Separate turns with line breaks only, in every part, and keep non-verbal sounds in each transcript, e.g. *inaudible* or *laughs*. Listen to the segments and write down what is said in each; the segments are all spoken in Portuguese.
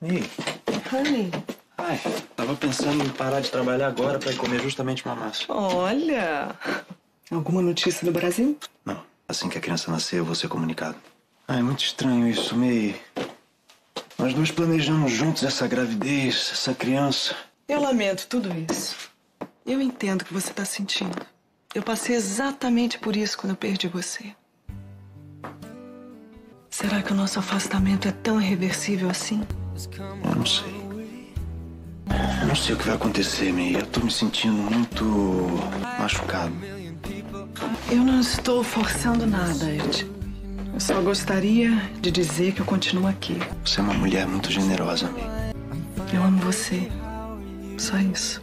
Ei,
Honey,
ai, tava pensando em parar de trabalhar agora pra ir comer justamente uma massa.
olha. Alguma notícia do Brasil?
Não, assim que a criança nascer eu vou ser comunicado. Ah, é muito estranho isso, May. Nós dois planejamos juntos essa gravidez, essa criança.
Eu lamento tudo isso. Eu entendo o que você tá sentindo. Eu passei exatamente por isso quando eu perdi você. Será que o nosso afastamento é tão irreversível assim?
Eu não sei. Eu não sei o que vai acontecer, May. Eu tô me sentindo muito machucado.
Eu não estou forçando nada, Ed. Eu só gostaria de dizer que eu continuo aqui.
Você é uma mulher muito generosa, May.
Eu amo você. Só isso.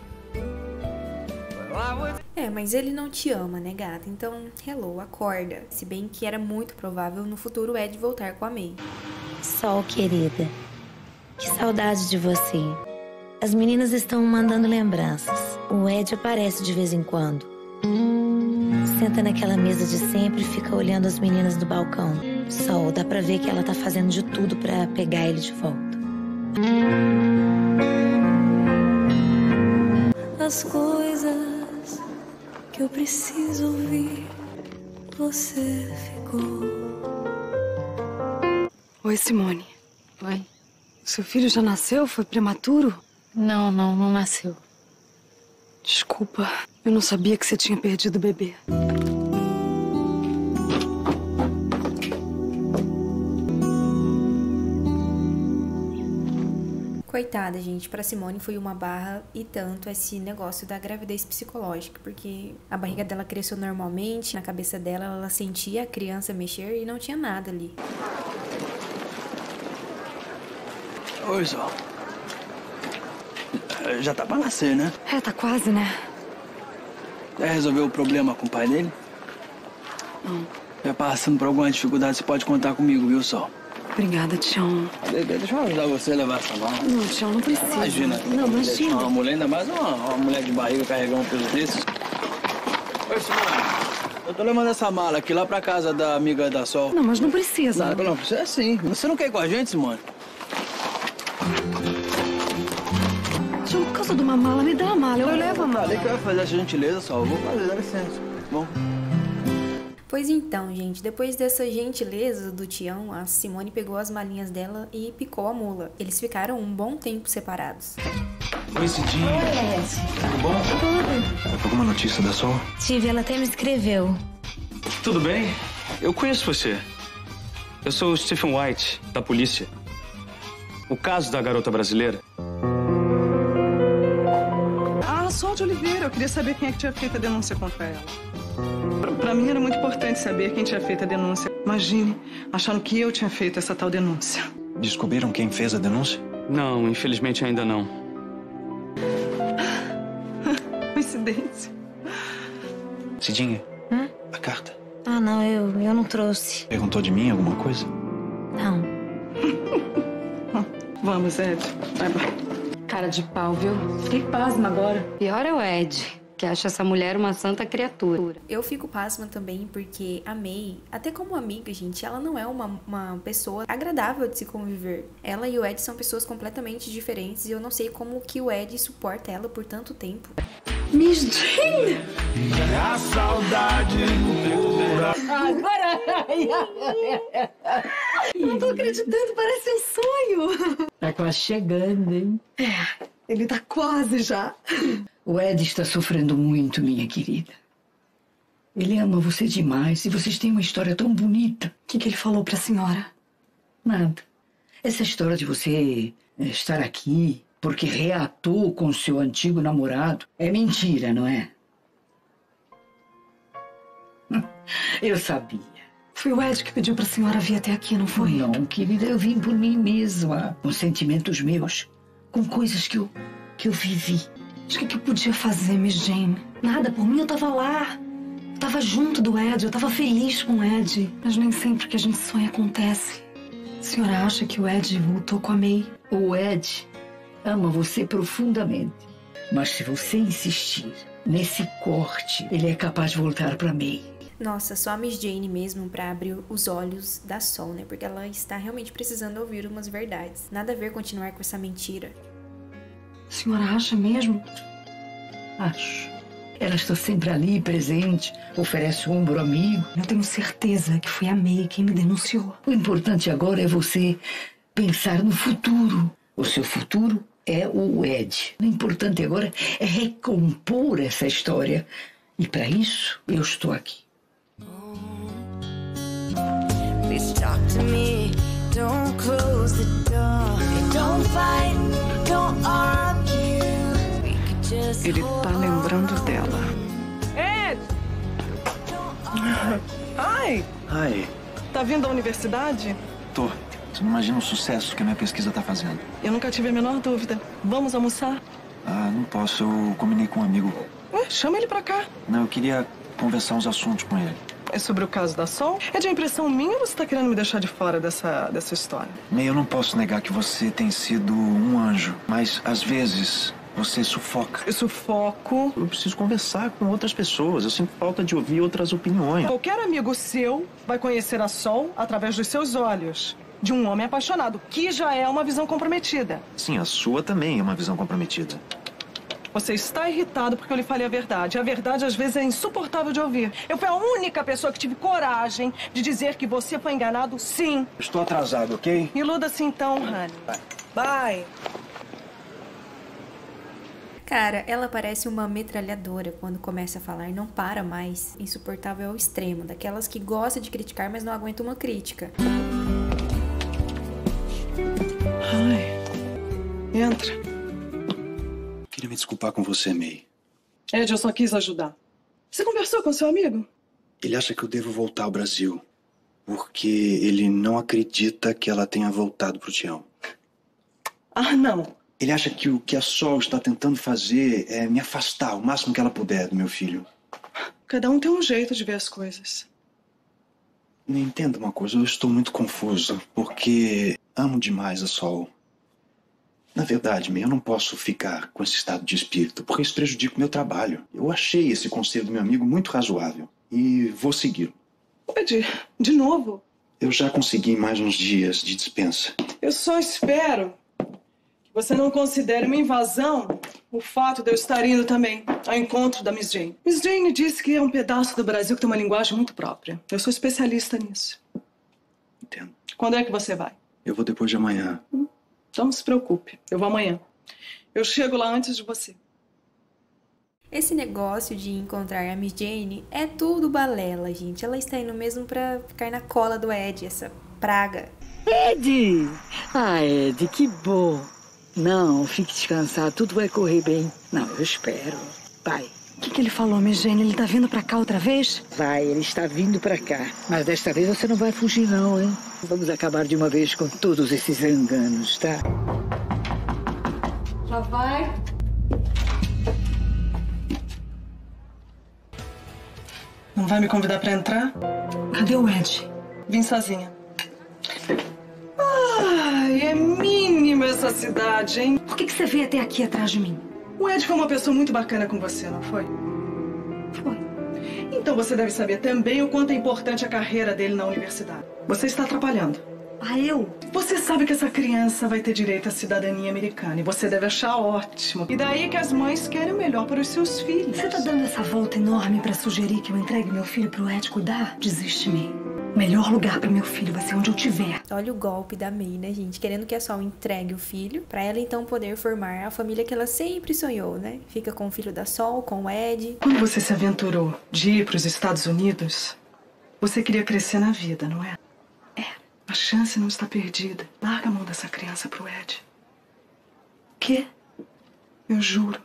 É, mas ele não te ama, né, gata? Então, hello, acorda. Se bem que era muito provável no futuro o Ed voltar com a May.
Sol, querida. Que saudade de você. As meninas estão mandando lembranças. O Ed aparece de vez em quando. Senta naquela mesa de sempre e fica olhando as meninas do balcão. Sol, dá pra ver que ela tá fazendo de tudo pra pegar ele de volta.
As coisas que eu preciso ouvir, você ficou.
Oi, Simone.
Oi?
Seu filho já nasceu? Foi prematuro?
Não, não, não nasceu.
Desculpa, eu não sabia que você tinha perdido o bebê.
Coitada, gente, pra Simone foi uma barra e tanto esse negócio da gravidez psicológica, porque a barriga dela cresceu normalmente, na cabeça dela ela sentia a criança mexer e não tinha nada ali.
Oi, Sol. Já tá pra nascer, né?
É, tá quase, né?
Já resolveu o problema com o pai dele?
Não.
Já passando por alguma dificuldade, você pode contar comigo, viu, Sol?
Obrigada, Tião.
De- de- Deixa eu ajudar você a levar essa mala.
Não, Tião, não precisa.
Imagina.
Não, imagina.
Uma mulher, ainda mais uma, uma mulher de barriga carregando um peso desses. Oi, Simone. Eu tô levando essa mala aqui lá pra casa da amiga da Sol.
Não, mas não precisa.
Não, não, precisa é sim. Você não quer ir com a gente, Simone?
De uma mala, me dá a mala. Eu levo a mala.
Falei que eu ia fazer essa gentileza, Sol. Eu vou fazer, dá licença. Bom.
Pois então, gente, depois dessa gentileza do Tião, a Simone pegou as malinhas dela e picou a mula. Eles ficaram um bom tempo separados.
Oi, Cidinha. Tudo bom? Tudo. Alguma notícia da Sol?
Tive, ela até me escreveu.
Tudo bem? Eu conheço você. Eu sou o Stephen White, da polícia. O caso da garota brasileira.
Eu queria saber quem é que tinha feito a denúncia contra ela. Pra, pra mim era muito importante saber quem tinha feito a denúncia. Imagine, achando que eu tinha feito essa tal denúncia.
Descobriram quem fez a denúncia?
Não, infelizmente ainda não. *laughs*
Coincidência.
Cidinha,
Hã?
a carta.
Ah, não, eu, eu não trouxe.
Perguntou de mim alguma coisa?
Não. *laughs*
Vamos, Ed. Vai, vai.
Cara de pau, viu? Fiquei pasma agora. Pior é o Ed, que acha essa mulher uma santa criatura.
Eu fico pasma também porque a May, até como amiga, gente, ela não é uma, uma pessoa agradável de se conviver. Ela e o Ed são pessoas completamente diferentes e eu não sei como que o Ed suporta ela por tanto tempo.
Miss Jane! Não tô acreditando, parece um sonho.
Tá quase chegando, hein?
Ele tá quase já.
O Ed está sofrendo muito, minha querida. Ele ama você demais e vocês têm uma história tão bonita.
O que, que ele falou pra senhora?
Nada. Essa história de você eh, estar aqui porque reatou com seu antigo namorado é mentira, não é? *laughs* Eu sabia.
Foi o Ed que pediu pra senhora vir até aqui, não foi?
Não, querida, eu vim por mim mesma, com sentimentos meus, com coisas que eu, que eu vivi.
Mas o que, que eu podia fazer, Miss Jane? Nada, por mim eu tava lá. Eu tava junto do Ed, eu tava feliz com o Ed. Mas nem sempre que a gente sonha acontece. A senhora acha que o Ed voltou com a May?
O Ed ama você profundamente. Mas se você insistir nesse corte, ele é capaz de voltar para May.
Nossa, só a Miss Jane mesmo pra abrir os olhos da Sol, né? Porque ela está realmente precisando ouvir umas verdades. Nada a ver continuar com essa mentira.
A senhora acha mesmo?
Acho. Ela está sempre ali, presente, oferece um ombro amigo.
Eu tenho certeza que foi a May quem me denunciou.
O importante agora é você pensar no futuro. O seu futuro é o Ed. O importante agora é recompor essa história. E para isso, eu estou aqui.
Please talk to me. Don't close the door. Don't fight. Don't argue. We could just
Ele tá lembrando dela. Ed! Ai!
Ai,
Tá vindo à universidade?
tô. Você não imagina o sucesso que a minha pesquisa tá fazendo.
Eu nunca tive a menor dúvida. Vamos almoçar?
Ah, não posso. Eu combinei com um amigo.
Ué, chama ele pra cá.
Não, eu queria conversar uns assuntos com ele.
É sobre o caso da Sol? É de impressão minha ou você tá querendo me deixar de fora dessa, dessa história?
May, eu não posso negar que você tem sido um anjo, mas às vezes você sufoca.
Eu sufoco.
Eu preciso conversar com outras pessoas. Eu sinto falta de ouvir outras opiniões.
Qualquer amigo seu vai conhecer a Sol através dos seus olhos. De um homem apaixonado, que já é uma visão comprometida.
Sim, a sua também é uma visão comprometida.
Você está irritado porque eu lhe falei a verdade. A verdade, às vezes, é insuportável de ouvir. Eu fui a única pessoa que tive coragem de dizer que você foi enganado, sim.
Estou atrasado, ok?
Iluda-se então, Honey. Bye.
Cara, ela parece uma metralhadora quando começa a falar, não para mais. Insuportável ao extremo, daquelas que gosta de criticar, mas não aguenta uma crítica.
Ai. Entra.
Me desculpar com você, May.
Ed, eu só quis ajudar. Você conversou com seu amigo?
Ele acha que eu devo voltar ao Brasil. Porque ele não acredita que ela tenha voltado pro Tião.
Ah, não.
Ele acha que o que a Sol está tentando fazer é me afastar o máximo que ela puder do meu filho.
Cada um tem um jeito de ver as coisas.
Me entenda uma coisa, eu estou muito confuso, porque amo demais a Sol. Na verdade, eu não posso ficar com esse estado de espírito, porque isso prejudica o meu trabalho. Eu achei esse conselho do meu amigo muito razoável e vou segui-lo.
Ed, de novo?
Eu já consegui mais uns dias de dispensa.
Eu só espero que você não considere uma invasão o fato de eu estar indo também ao encontro da Miss Jane. Miss Jane disse que é um pedaço do Brasil que tem uma linguagem muito própria. Eu sou especialista nisso.
Entendo.
Quando é que você vai?
Eu vou depois de amanhã.
Então não se preocupe, eu vou amanhã. Eu chego lá antes de você.
Esse negócio de encontrar a Miss Jane é tudo balela, gente. Ela está indo mesmo pra ficar na cola do Ed, essa praga.
Ed! Ah, Ed, que bom. Não, fique descansado, tudo vai correr bem. Não, eu espero. Vai.
O que, que ele falou, Miss Jane? Ele tá vindo pra cá outra vez?
Vai, ele está vindo pra cá. Mas desta vez você não vai fugir, não, hein? Vamos acabar de uma vez com todos esses enganos, tá?
Já vai?
Não vai me convidar pra entrar?
Cadê o Ed?
Vim sozinha. Ai, é mínima essa cidade, hein?
Por que, que você veio até aqui atrás de mim?
O Ed foi uma pessoa muito bacana com você, não foi?
Foi.
Então você deve saber também o quanto é importante a carreira dele na universidade. Você está atrapalhando.
Ah, eu?
Você sabe que essa criança vai ter direito à cidadania americana e você deve achar ótimo. E daí que as mães querem o melhor para os seus filhos.
Você tá dando essa volta enorme pra sugerir que eu entregue meu filho pro Ed cuidar? Desiste, May. O melhor lugar pro meu filho vai ser onde eu tiver.
Olha o golpe da May, né, gente? Querendo que a Sol entregue o filho, pra ela então poder formar a família que ela sempre sonhou, né? Fica com o filho da Sol, com o Ed.
Quando você se aventurou de ir para os Estados Unidos, você queria crescer na vida, não é? É. A chance não está perdida. Larga a mão dessa criança pro Ed.
Quê?
Eu juro.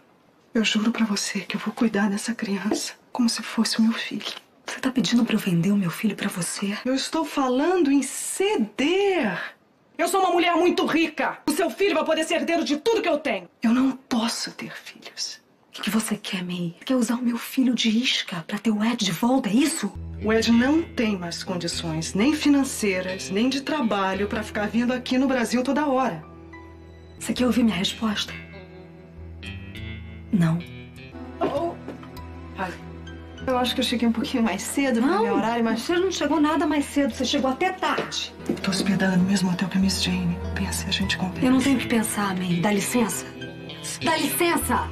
Eu juro pra você que eu vou cuidar dessa criança como se fosse o meu filho.
Você tá pedindo pra eu vender o meu filho pra você?
Eu estou falando em ceder. Eu sou uma mulher muito rica. O seu filho vai poder ser herdeiro de tudo que eu tenho. Eu não posso ter filhos.
O que, que você quer, May? Quer usar o meu filho de isca pra ter o Ed de volta, é isso?
O Ed não tem mais condições, nem financeiras, nem de trabalho, pra ficar vindo aqui no Brasil toda hora.
Você quer ouvir minha resposta? Não.
Oh. Ai, Eu acho que eu cheguei um pouquinho mais cedo no
Não,
meu horário, mas...
você não chegou nada mais cedo, você chegou até tarde.
Tô hospedada no mesmo hotel que a Miss Jane. Pensa, a gente conversa.
Eu não tenho o que pensar, May. Dá licença. Dá licença!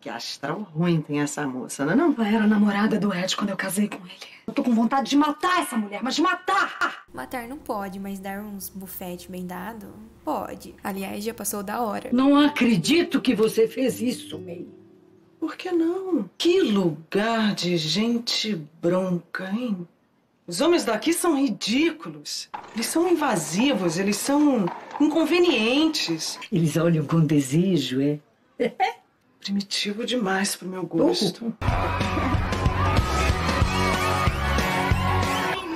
Que astral ruim tem essa moça, não é não?
Ela era namorada do Ed quando eu casei com ele. Eu tô com vontade de matar essa mulher, mas de matar!
Matar não pode, mas dar uns bufete bem dado, pode. Aliás, já passou da hora.
Não acredito que você fez isso, May.
Por que não? Que lugar de gente bronca, hein? Os homens daqui são ridículos. Eles são invasivos, eles são inconvenientes.
Eles olham com desejo, é? *laughs*
Primitivo demais pro meu gosto.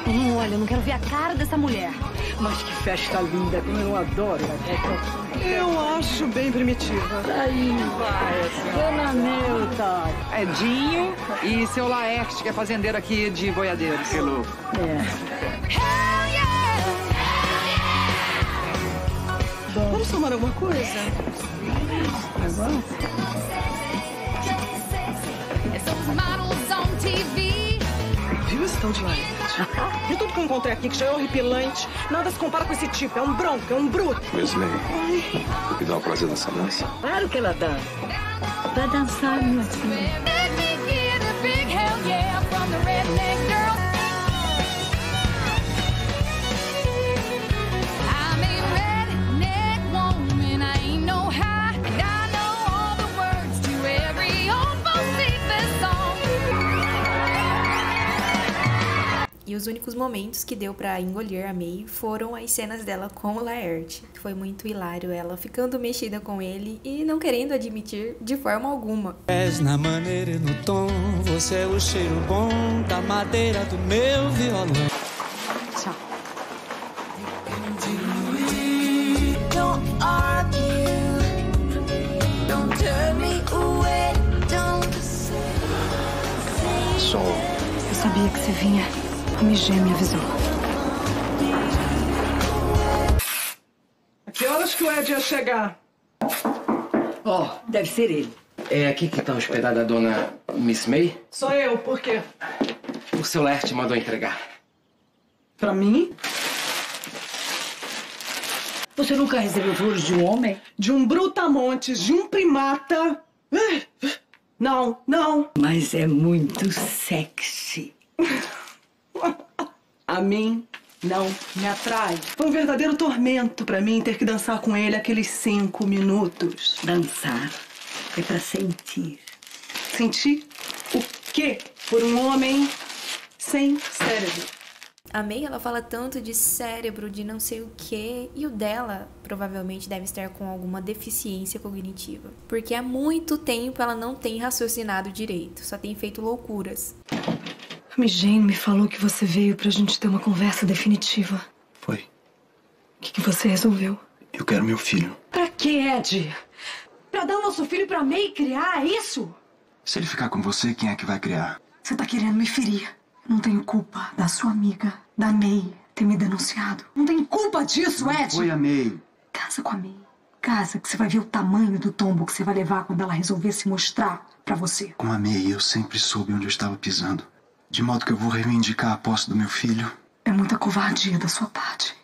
Hum, olha, eu não quero ver a cara dessa mulher.
Mas que festa linda, como eu adoro a festa.
Eu acho bem primitiva.
Aí vai, Dona Neuta.
Edinho e seu Laerte, que é fazendeiro aqui de boiadeiros.
Hello.
Vamos tomar alguma coisa? Viu esse tal *laughs* de tudo que eu encontrei aqui, que já é horripilante, nada se compara com esse tipo. É um bronco, é um bruto.
Wesley, me dá o prazer dessa dança.
Claro que ela dá. Vai dançar, meu filho.
Os únicos momentos que deu pra engolir a May foram as cenas dela com o Laerte. Foi muito hilário ela ficando mexida com ele e não querendo admitir de forma alguma.
És na maneira e no tom, você é o cheiro bom da madeira do meu violão.
Tchau. Eu sabia que você vinha. A Miss Jane me avisou.
A que horas que o Ed ia chegar?
Ó, deve ser ele.
É aqui que tá hospedada a dona Miss May?
Sou eu, por quê?
O seu Lerte mandou entregar.
Pra mim?
Você nunca recebeu flores de um homem?
De um brutamontes, de um primata. Não, não.
Mas é muito sexy. *laughs*
A mim não me atrai. Foi um verdadeiro tormento pra mim ter que dançar com ele aqueles cinco minutos.
Dançar é pra sentir.
Sentir o quê? Por um homem sem cérebro.
A May, ela fala tanto de cérebro, de não sei o que, e o dela provavelmente deve estar com alguma deficiência cognitiva. Porque há muito tempo ela não tem raciocinado direito, só tem feito loucuras.
A Miss Jane me falou que você veio pra gente ter uma conversa definitiva.
Foi.
O que, que você resolveu?
Eu quero meu filho.
Pra quê, Ed? Pra dar o nosso filho pra May criar, é isso?
Se ele ficar com você, quem é que vai criar?
Você tá querendo me ferir. Não tenho culpa da sua amiga, da May, ter me denunciado. Não tem culpa disso, Ed!
Oi, amei.
Casa com a May. Casa que você vai ver o tamanho do tombo que você vai levar quando ela resolver se mostrar pra você.
Com a May, eu sempre soube onde eu estava pisando. De modo que eu vou reivindicar a posse do meu filho.
É muita covardia da sua parte.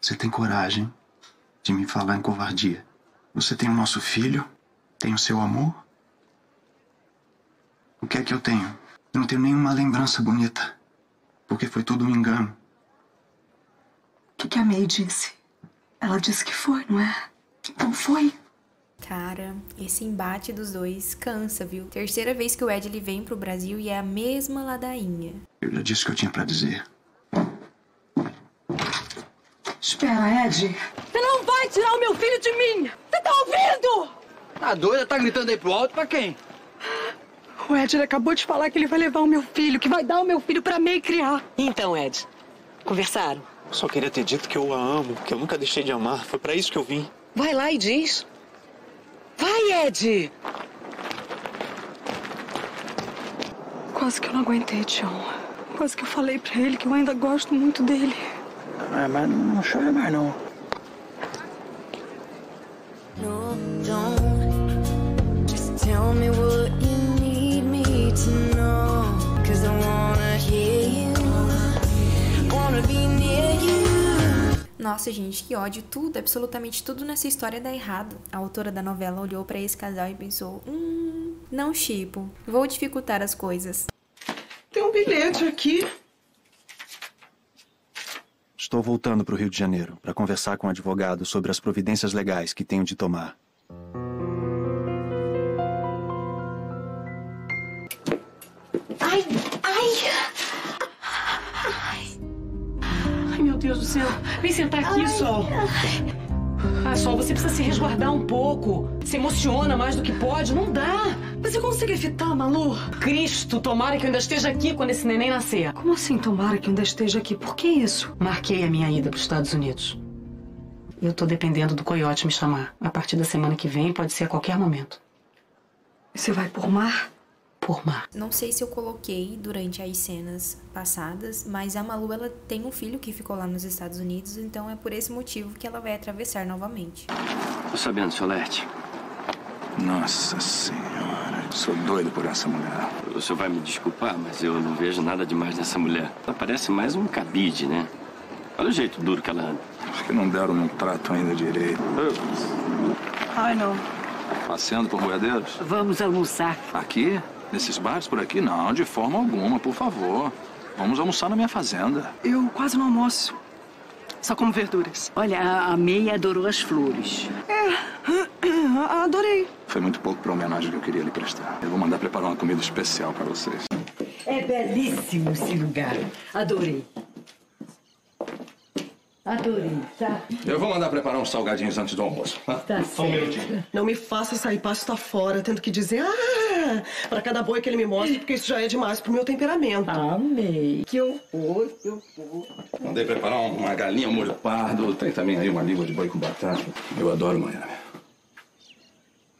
Você tem coragem de me falar em covardia. Você tem o nosso filho, tem o seu amor. O que é que eu tenho? Eu não tenho nenhuma lembrança bonita. Porque foi tudo um engano.
O que, que a May disse? Ela disse que foi, não é? Então foi.
Cara, esse embate dos dois cansa, viu? Terceira vez que o Ed ele vem pro Brasil e é a mesma ladainha.
Eu já disse o que eu tinha pra dizer.
Espera, Ed. Você não vai tirar o meu filho de mim! Você tá ouvindo?
Tá doida? Tá gritando aí pro alto pra quem?
O Ed ele acabou de falar que ele vai levar o meu filho, que vai dar o meu filho pra May criar.
Então, Ed, conversaram?
Só queria ter dito que eu a amo, que eu nunca deixei de amar. Foi pra isso que eu vim.
Vai lá e diz. Vai, Ed!
Quase que eu não aguentei, John. Quase que eu falei pra ele que eu ainda gosto muito dele.
É, mas não chora mais não.
No, don't. Just tell me what you
Nossa, gente, que ódio. Tudo, absolutamente tudo nessa história dá errado. A autora da novela olhou para esse casal e pensou: hum, não chipo. Vou dificultar as coisas.
Tem um bilhete aqui.
Estou voltando para o Rio de Janeiro para conversar com o advogado sobre as providências legais que tenho de tomar.
Ai, ai. Deus do céu. Vem sentar aqui,
Ai,
Sol. Ah, Sol, você precisa se resguardar um pouco. Se emociona mais do que pode. Não dá. Você consegue evitar, Malu? Cristo, tomara que eu ainda esteja aqui quando esse neném nascer.
Como assim, tomara que eu ainda esteja aqui? Por que isso?
Marquei a minha ida para os Estados Unidos. Eu tô dependendo do coiote me chamar. A partir da semana que vem, pode ser a qualquer momento.
Você vai por mar?
Por mar.
Não sei se eu coloquei durante as cenas passadas, mas a Malu ela tem um filho que ficou lá nos Estados Unidos, então é por esse motivo que ela vai atravessar novamente.
Tô sabendo, Solete.
Nossa senhora, sou doido por essa mulher.
O senhor vai me desculpar, mas eu não vejo nada demais nessa mulher. Ela parece mais um cabide, né? Olha o jeito duro que ela anda.
Acho que não deram um trato ainda direito.
Ai, não.
Passeando por boiadeiros?
Vamos almoçar.
Aqui? Nesses bares por aqui? Não, de forma alguma, por favor. Vamos almoçar na minha fazenda.
Eu quase não almoço. Só como verduras.
Olha, a a May adorou as flores.
É, *coughs* adorei.
Foi muito pouco pra homenagem que eu queria lhe prestar. Eu vou mandar preparar uma comida especial pra vocês.
É belíssimo esse lugar. Adorei. Adorei, tá?
Eu vou mandar preparar uns salgadinhos antes do almoço. Tá,
Tá
Só um minutinho.
Não me faça sair passo tá fora, tendo que dizer, ah, pra cada boi que ele me mostra, porque isso já é demais pro meu temperamento.
Amei. Que horror, que horror.
Mandei preparar uma galinha, um molho pardo. Tem também aí uma língua de boi com batata. Eu adoro Miami.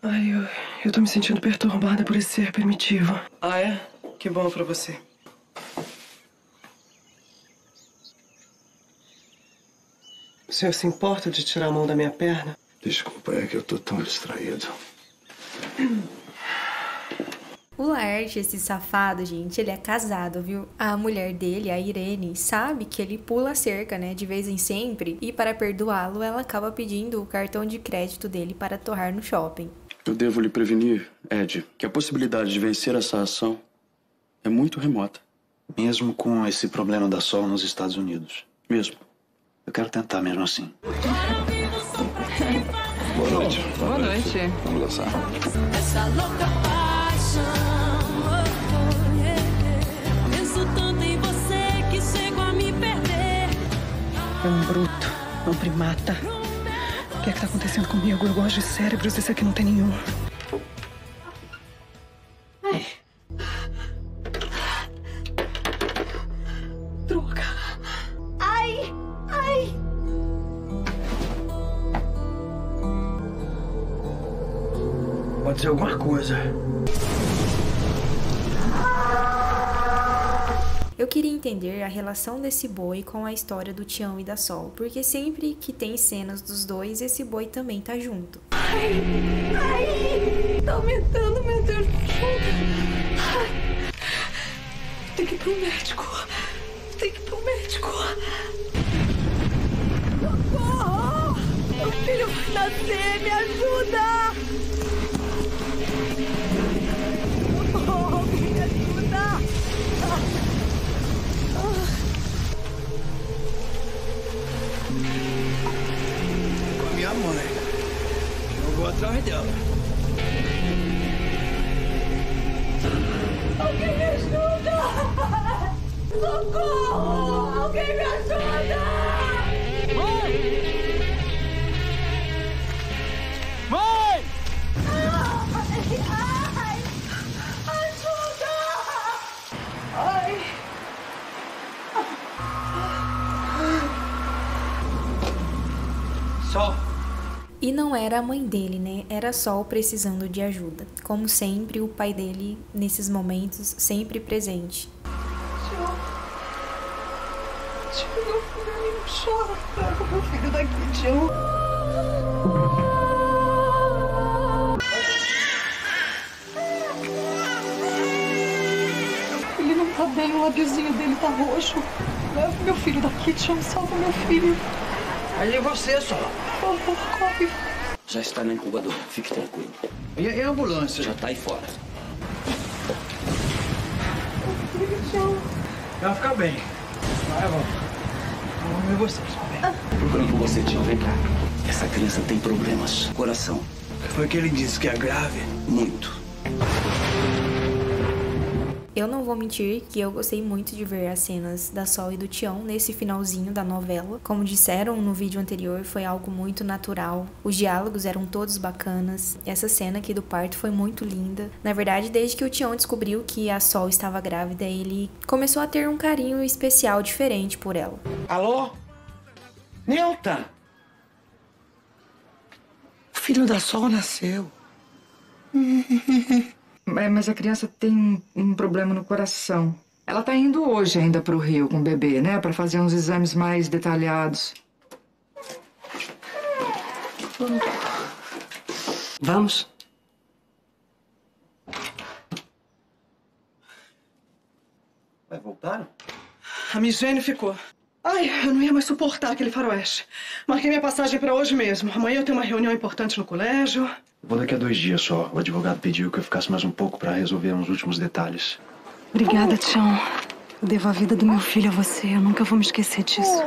Ai, eu, eu tô me sentindo perturbada por esse ser primitivo. Ah, é? Que bom pra você. Senhor se importa de tirar a mão da minha perna?
Desculpa, é que eu tô tão distraído.
O Laerte, esse safado, gente, ele é casado, viu? A mulher dele, a Irene, sabe que ele pula a cerca, né, de vez em sempre, e para perdoá-lo, ela acaba pedindo o cartão de crédito dele para torrar no shopping.
Eu devo lhe prevenir, Ed, que a possibilidade de vencer essa ação é muito remota.
Mesmo com esse problema da Sol nos Estados Unidos.
Mesmo.
Eu quero tentar mesmo assim.
Boa noite.
Boa noite.
Vamos dançar.
Essa louca paixão. yeah. Penso tanto em você que chego a me perder.
É um bruto, é um primata. O que é que tá acontecendo comigo? Eu gosto de cérebros, esse aqui não tem nenhum.
A relação desse boi com a história do Tião e da Sol, porque sempre que tem cenas dos dois, esse boi também tá junto.
Ai, ai. Tá aumentando, meu Deus. Ai.
Tem que ir pro médico. Tem que ir pro médico.
Socorro! Meu filho vai nascer, me ajuda! Outside the other.
Oh.
E não era a mãe dele, né? Era Sol precisando de ajuda. Como sempre, o pai dele, nesses momentos, sempre presente.
Tio. Tio, meu filho, chora. Traga meu filho daqui, tio. Ele não tá bem, o lábiozinho dele tá roxo. Leva meu filho daqui, tio. Salva meu filho.
Aí você só.
Já está na incubadora, fique tranquilo.
E, a ambulância?
Já está aí fora.
Vai ficar bem. Vai, vamos. Vamos ver vocês.
Procurando por você, tio. Vem cá. Essa criança tem problemas. Coração.
Foi que ele disse que é grave?
Muito.
Eu não vou mentir que eu gostei muito de ver as cenas da Sol e do Tião nesse finalzinho da novela. Como disseram no vídeo anterior, foi algo muito natural. Os diálogos eram todos bacanas. Essa cena aqui do parto foi muito linda. Na verdade, desde que o Tião descobriu que a Sol estava grávida, ele começou a ter um carinho especial diferente por ela.
Alô? Nilton? O filho da Sol nasceu. *laughs*
É, mas a criança tem um problema no coração. Ela tá indo hoje ainda pro Rio com o bebê, né? Pra fazer uns exames mais detalhados.
Vamos?
Vai voltar?
A Miss Jane ficou. Ai, eu não ia mais suportar aquele faroeste. Marquei minha passagem pra hoje mesmo. Amanhã eu tenho uma reunião importante no colégio.
Vou daqui a dois dias só. O advogado pediu que eu ficasse mais um pouco pra resolver uns últimos detalhes.
Obrigada, Tião. Eu devo a vida do meu filho a você. Eu nunca vou me esquecer disso.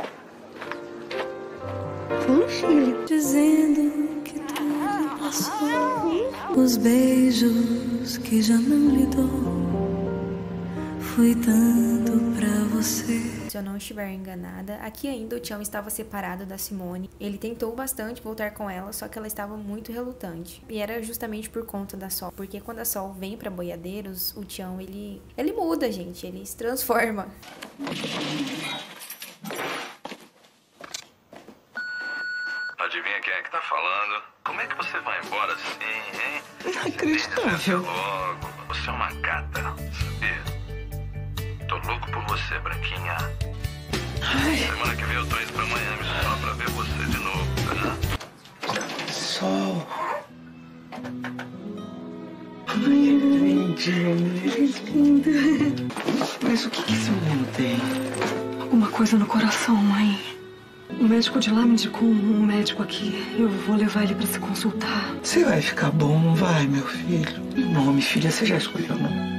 Vamos, filho. Dizendo que tudo passou. Os beijos que já não lhe dou. Fui dando pra você.
Se eu não estiver enganada, aqui ainda o Tião estava separado da Simone. Ele tentou bastante voltar com ela, só que ela estava muito relutante. E era justamente por conta da Sol, porque quando a Sol vem para Boiadeiros, o Tião ele ele muda, gente, ele se transforma.
Adivinha quem é que tá falando? Como é que você vai embora assim, hein?
Inacreditável.
Logo, você é uma gata, louco por você, Branquinha. Semana que vem eu tô indo pra Miami só pra ver você de novo, tá?
Sol. Ai, lindinha, linda. Mas o que, que esse menino tem?
Alguma coisa no coração, mãe. O médico de lá me indicou um médico aqui. Eu vou levar ele pra se consultar.
Você vai ficar bom, não vai, meu filho? Nome, filha, você já escolheu o nome?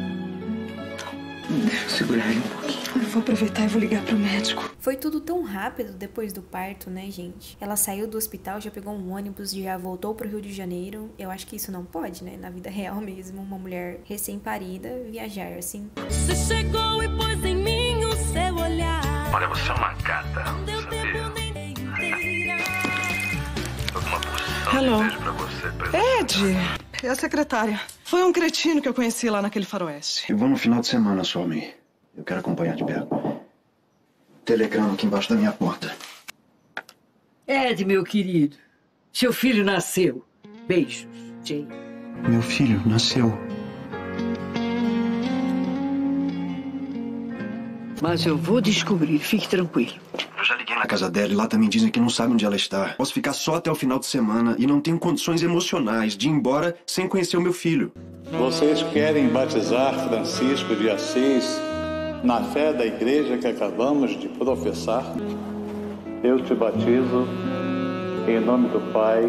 Deixa eu segurar ele um pouquinho.
Eu vou aproveitar e vou ligar pro médico.
Foi tudo tão rápido depois do parto, né, gente? Ela saiu do hospital, já pegou um ônibus, já voltou pro Rio de Janeiro. Eu acho que isso não pode, né? Na vida real mesmo, uma mulher recém-parida viajar assim.
Você chegou e pôs em mim o seu olhar.
Olha, você é uma gata, sabia? Tô com uma porção
Hello.
de beijo pra você.
Ed, é a secretária. Foi um cretino que eu conheci lá naquele faroeste.
Eu vou no final de semana só, May. Eu quero acompanhar de perto. Telegrama aqui embaixo da minha porta.
Ed, meu querido, seu filho nasceu. Beijos, Jane.
Meu filho nasceu.
Mas eu vou descobrir, fique tranquilo.
Eu já liguei na casa dela e lá também dizem que não sabem onde ela está. Posso ficar só até o final de semana e não tenho condições emocionais de ir embora sem conhecer o meu filho.
Vocês querem batizar Francisco de Assis na fé da igreja que acabamos de professar? Eu te batizo em nome do Pai.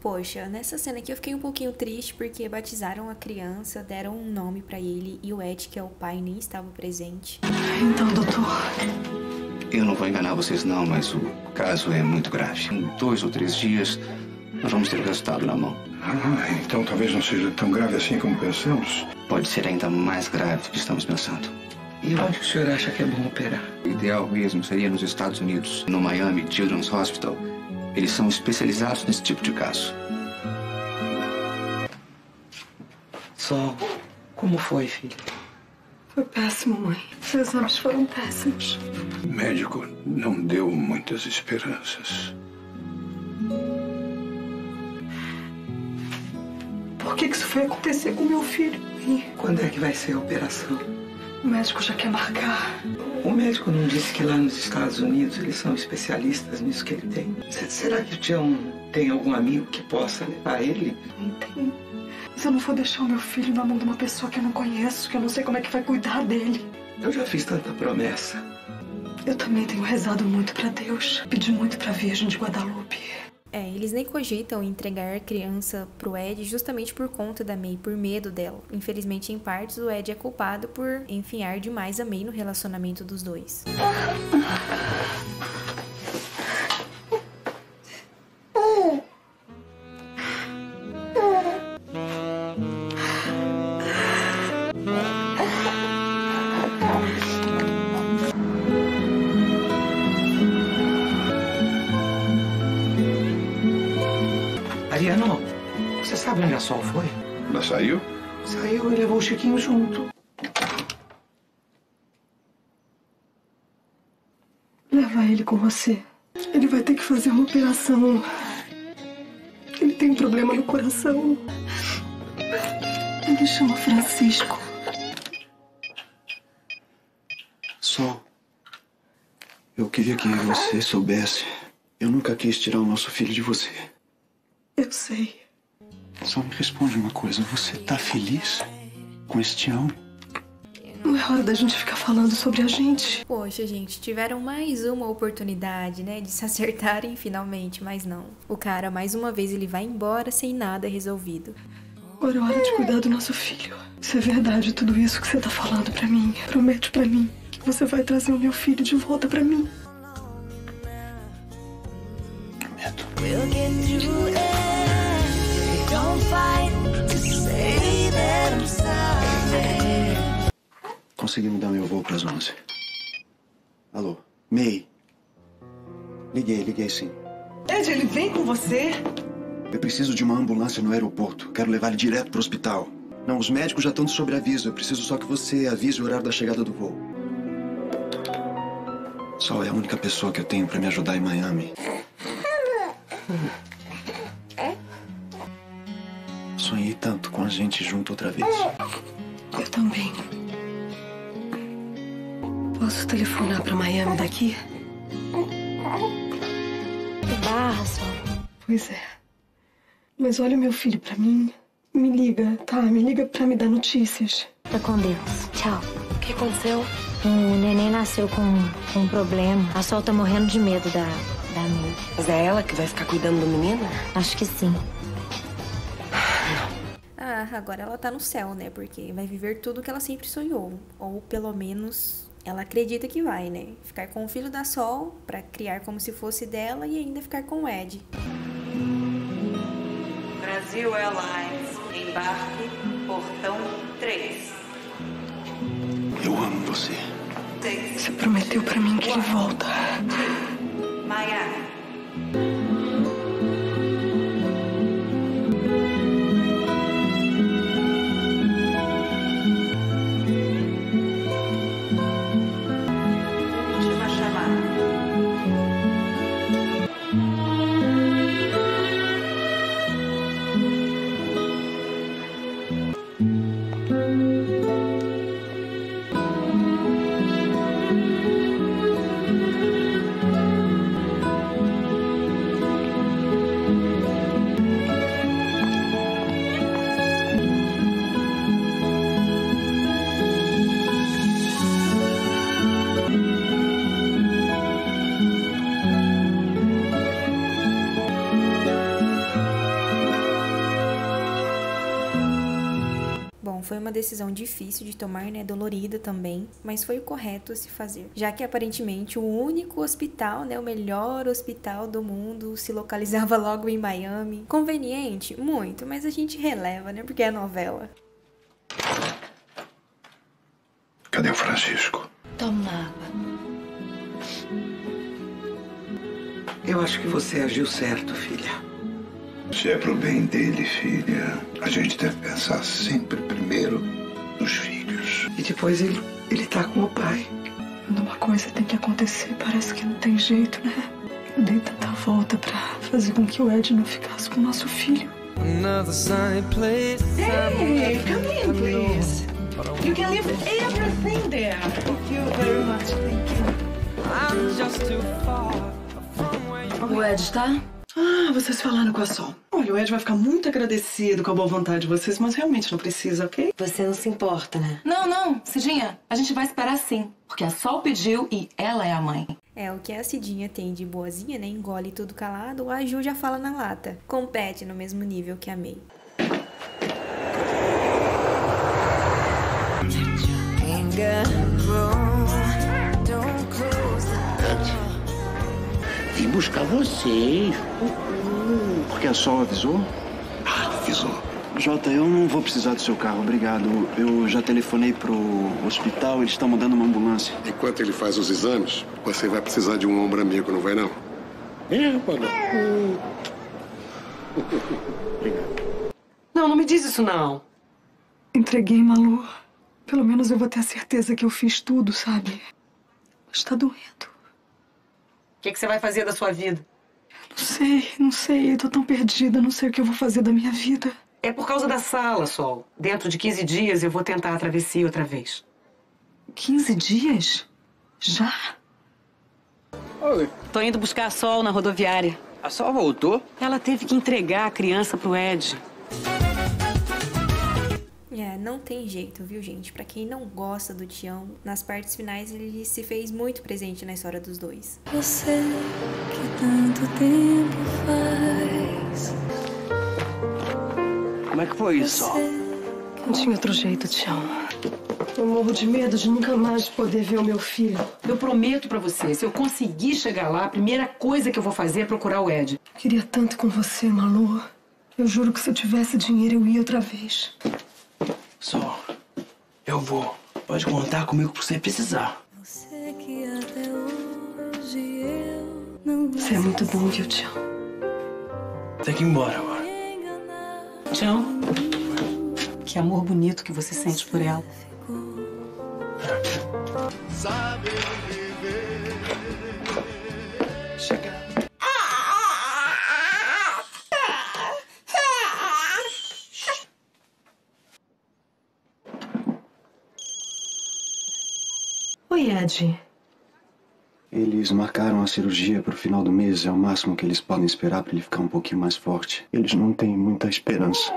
Poxa, nessa cena aqui eu fiquei um pouquinho triste porque batizaram a criança, deram um nome pra ele e o Ed, que é o pai, nem estava presente.
Então, doutor.
Eu não vou enganar vocês não, mas o caso é muito grave. Em dois ou três dias, nós vamos ter o resultado na mão.
Ah, então talvez não seja tão grave assim como pensamos.
Pode ser ainda mais grave do que estamos pensando.
E onde o senhor acha que é bom operar?
O ideal mesmo seria nos Estados Unidos, no Miami Children's Hospital. Eles são especializados nesse tipo de caso.
Sol, como foi, filho?
Foi péssimo, mãe. Os exames foram péssimos.
O médico não deu muitas esperanças.
Por que que isso foi acontecer com meu filho?
E quando é que vai ser a operação?
O médico já quer marcar.
O médico não disse que lá nos Estados Unidos eles são especialistas nisso que ele tem. Será que o Tião tem algum amigo que possa levar ele?
Não tem. Mas eu não vou deixar o meu filho na mão de uma pessoa que eu não conheço, que eu não sei como é que vai cuidar dele.
Eu já fiz tanta promessa.
Eu também tenho rezado muito pra Deus. Pedi muito pra Virgem de Guadalupe.
É, eles nem cogitam entregar a criança pro Ed justamente por conta da May, por medo dela. Infelizmente, em partes, o Ed é culpado por enfiar demais a May no relacionamento dos dois.
Sol foi?
Ela saiu?
Saiu e levou o Chiquinho junto.
Leva ele com você. Ele vai ter que fazer uma operação. Ele tem um problema no coração. Ele chama Francisco.
Sol, eu queria que você soubesse. Eu nunca quis tirar o nosso filho de você.
Eu sei.
Só me responde uma coisa: você tá feliz com esse Tião?
Não é hora da gente ficar falando sobre a gente.
Poxa, gente, tiveram mais uma oportunidade, né, de se acertarem finalmente, mas não. O cara, mais uma vez, ele vai embora sem nada resolvido.
Agora é hora de cuidar do nosso filho. Se é verdade tudo isso que você tá falando pra mim, promete pra mim que você vai trazer o meu filho de volta pra mim.
We'll
Consegui mudar meu voo pras 11. Alô, May. Liguei, liguei sim.
Ed, ele vem com você?
Eu preciso de uma ambulância no aeroporto. Quero levar ele direto pro hospital. Não, os médicos já estão de sobreaviso. Eu preciso só que você avise o horário da chegada do voo. Sol é a única pessoa que eu tenho pra me ajudar em Miami. Sonhei tanto com a gente junto outra vez.
Eu também. Posso telefonar pra Miami daqui?
Que barra, Sol.
Pois é. Mas olha o meu filho pra mim. Me liga, tá? Me liga pra me dar notícias.
Fica com Deus. Tchau.
O que aconteceu?
O neném nasceu com, com um problema. A Sol tá morrendo de medo da, da May.
Mas é ela que vai ficar cuidando do menino?
Acho que sim.
Ah, agora ela tá no céu, né? Porque vai viver tudo que ela sempre sonhou. Ou pelo menos ela acredita que vai, né? Ficar com o filho da Sol pra criar como se fosse dela e ainda ficar com o Ed.
Brasil Airlines, embarque, portão 3.
Eu amo você.
Você prometeu pra mim que ele volta.
Miami.
Uma decisão difícil de tomar, né? Dolorida também, mas foi o correto a se fazer. Já que aparentemente o único hospital, né? O melhor hospital do mundo se localizava *laughs* logo em Miami. Conveniente? Muito, mas a gente releva, né? Porque é novela.
Cadê o Francisco?
Toma água.
Eu acho que você agiu certo, filha.
Se é pro bem dele, filha, a gente deve pensar sempre primeiro nos filhos.
E depois ele, ele tá com o pai.
Quando uma coisa tem que acontecer, parece que não tem jeito, né? Eu dei tanta volta pra fazer com que o Ed não ficasse com o nosso filho.
Another sunny place.
Hey, come in, please. You can leave everything there. Thank you very much. Thank you.
I'm just too far from where you
O Ed tá? Ah, vocês falaram com a Sol. Olha, o Ed vai ficar muito agradecido com a boa vontade de vocês, mas realmente não precisa, ok?
Você não se importa, né?
Não, não, Cidinha, a gente vai esperar sim. Porque a Sol pediu e ela é a mãe.
É, o que a Cidinha tem de boazinha, né? Engole tudo calado, a Ju já fala na lata. Compete no mesmo nível que a May.
Vim buscar vocês.
Porque a Sol avisou?
Ah, avisou.
Jota, eu não vou precisar do seu carro, obrigado. Eu já telefonei pro hospital, eles estão mandando uma ambulância.
Enquanto ele faz os exames, você vai precisar de um ombro amigo, não vai não?
É, rapaz. *laughs*
Não, não me diz isso não.
Entreguei, Malu. Pelo menos eu vou ter a certeza que eu fiz tudo, sabe? Mas tá doendo.
O que, que você vai fazer da sua vida?
Não sei, não sei. Eu tô tão perdida, não sei o que eu vou fazer da minha vida.
É por causa da sala, Sol. Dentro de 15 dias eu vou tentar a travessia outra vez.
15 dias? Já?
Oi.
Tô indo buscar a Sol na rodoviária.
A Sol voltou?
Ela teve que entregar a criança pro Ed.
É, não tem jeito, viu, gente? Pra quem não gosta do Tião, nas partes finais ele se fez muito presente na história dos dois.
Você que tanto tempo faz.
Como é que foi isso, Sol?
Não tinha outro jeito, Tião. Eu morro de medo de nunca mais poder ver o meu filho.
Eu prometo pra você, se eu conseguir chegar lá, a primeira coisa que eu vou fazer é procurar o Ed.
Queria tanto com você, Malu. Eu juro que se eu tivesse dinheiro eu ia outra vez.
Sol, eu vou. Pode contar comigo pra você precisar.
Você que até hoje eu não
Você é muito bom, viu, Tião?
Tem que ir embora agora.
Tião, que amor bonito que você sente por ela.
Sabe
Oi, Ed.
Eles marcaram a cirurgia pro final do mês, é o máximo que eles podem esperar para ele ficar um pouquinho mais forte. Eles não têm muita esperança.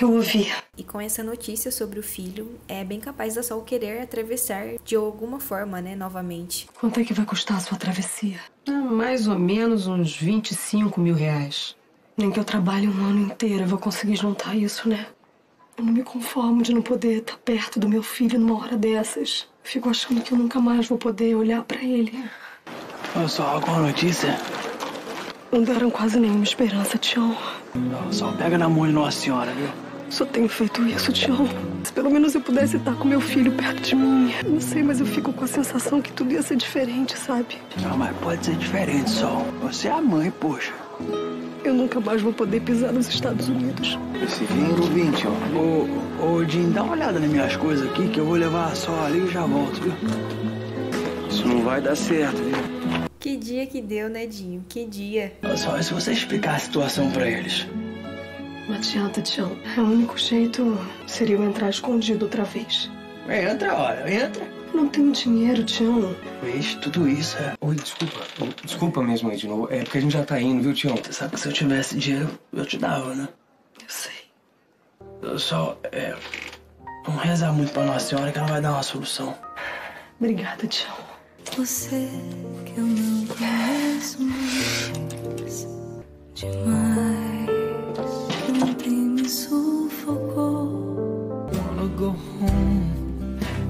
Eu ouvi.
E com essa notícia sobre o filho, é bem capaz da Sol querer atravessar de alguma forma, né, novamente.
Quanto é que vai custar a sua travessia?
Ah, mais ou menos uns 25 mil reais.
Nem que eu trabalhe um ano inteiro eu vou conseguir juntar isso, né? Eu não me conformo de não poder estar perto do meu filho numa hora dessas. Eu fico achando que eu nunca mais vou poder olhar pra ele.
Olha só, alguma notícia?
Não deram quase nenhuma esperança, Tião.
Só pega na mão de Nossa Senhora, viu?
Só tenho feito isso, Tião. Se pelo menos eu pudesse estar com meu filho perto de mim. Eu não sei, mas eu fico com a sensação que tudo ia ser diferente, sabe?
Não, mas pode ser diferente, Sol. Você é a mãe, poxa.
Eu nunca mais vou poder pisar nos Estados Unidos.
Esse vinho 20, ó. Ô, ô, Jim, dá uma olhada nas minhas coisas aqui que eu vou levar a Sol ali e já volto, viu? Isso não vai dar certo, viu?
Que dia que deu, né, Dinho? Que dia.
Olha só, se você explicar a situação pra eles?
Não adianta, Tião. O único jeito seria eu entrar escondido outra vez.
Entra, olha, entra.
Eu não tenho dinheiro, Tião.
Fez tudo isso, é.
Oi, desculpa. Desculpa mesmo aí de novo. É porque a gente já tá indo, viu, Tião?
Você sabe que se eu tivesse dinheiro, eu te dava, né?
Eu sei.
Eu só, é... Não rezar muito pra Nossa Senhora que ela vai dar uma solução.
Obrigada, Tião.
Você que eu não conheço mais demais. Ontem me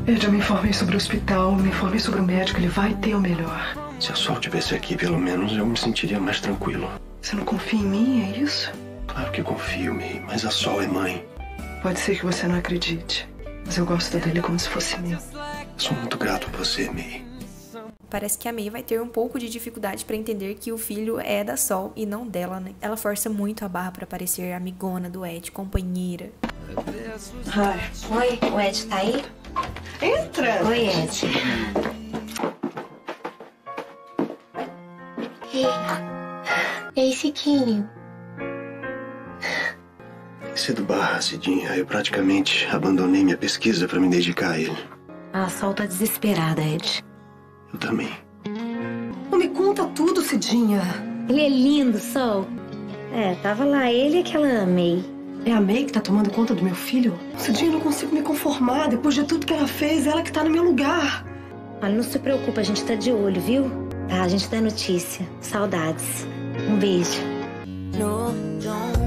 Eu já me informei sobre o hospital, me informei sobre o médico, ele vai ter o melhor.
Se a Sol tivesse aqui, pelo menos eu me sentiria mais tranquilo.
Você não confia em mim, é isso?
Claro que confio, May, mas a Sol é mãe.
Pode ser que você não acredite, mas eu gosto dele como se fosse meu.
Sou muito grato a você, May.
Parece que a May vai ter um pouco de dificuldade pra entender que o filho é da Sol e não dela, né? Ela força muito a barra pra parecer amigona do Ed, companheira.
Ai.
Oi, o Ed tá aí?
Entra!
Oi, Ed. Ei, ei, Chiquinho.
Cedo barra, Cidinha. Eu praticamente abandonei minha pesquisa para me dedicar a ele.
A Sol tá desesperada, Ed.
Eu também.
Não me conta tudo, Cidinha.
Ele é lindo, Sol. É, tava lá ele e aquela May.
É a May que tá tomando conta do meu filho? Cidinha, eu não consigo me conformar. Depois de tudo que ela fez, ela que tá no meu lugar.
Olha, não se preocupa, a gente tá de olho, viu? Tá, a gente dá notícia. Saudades. Um beijo.
No. Don't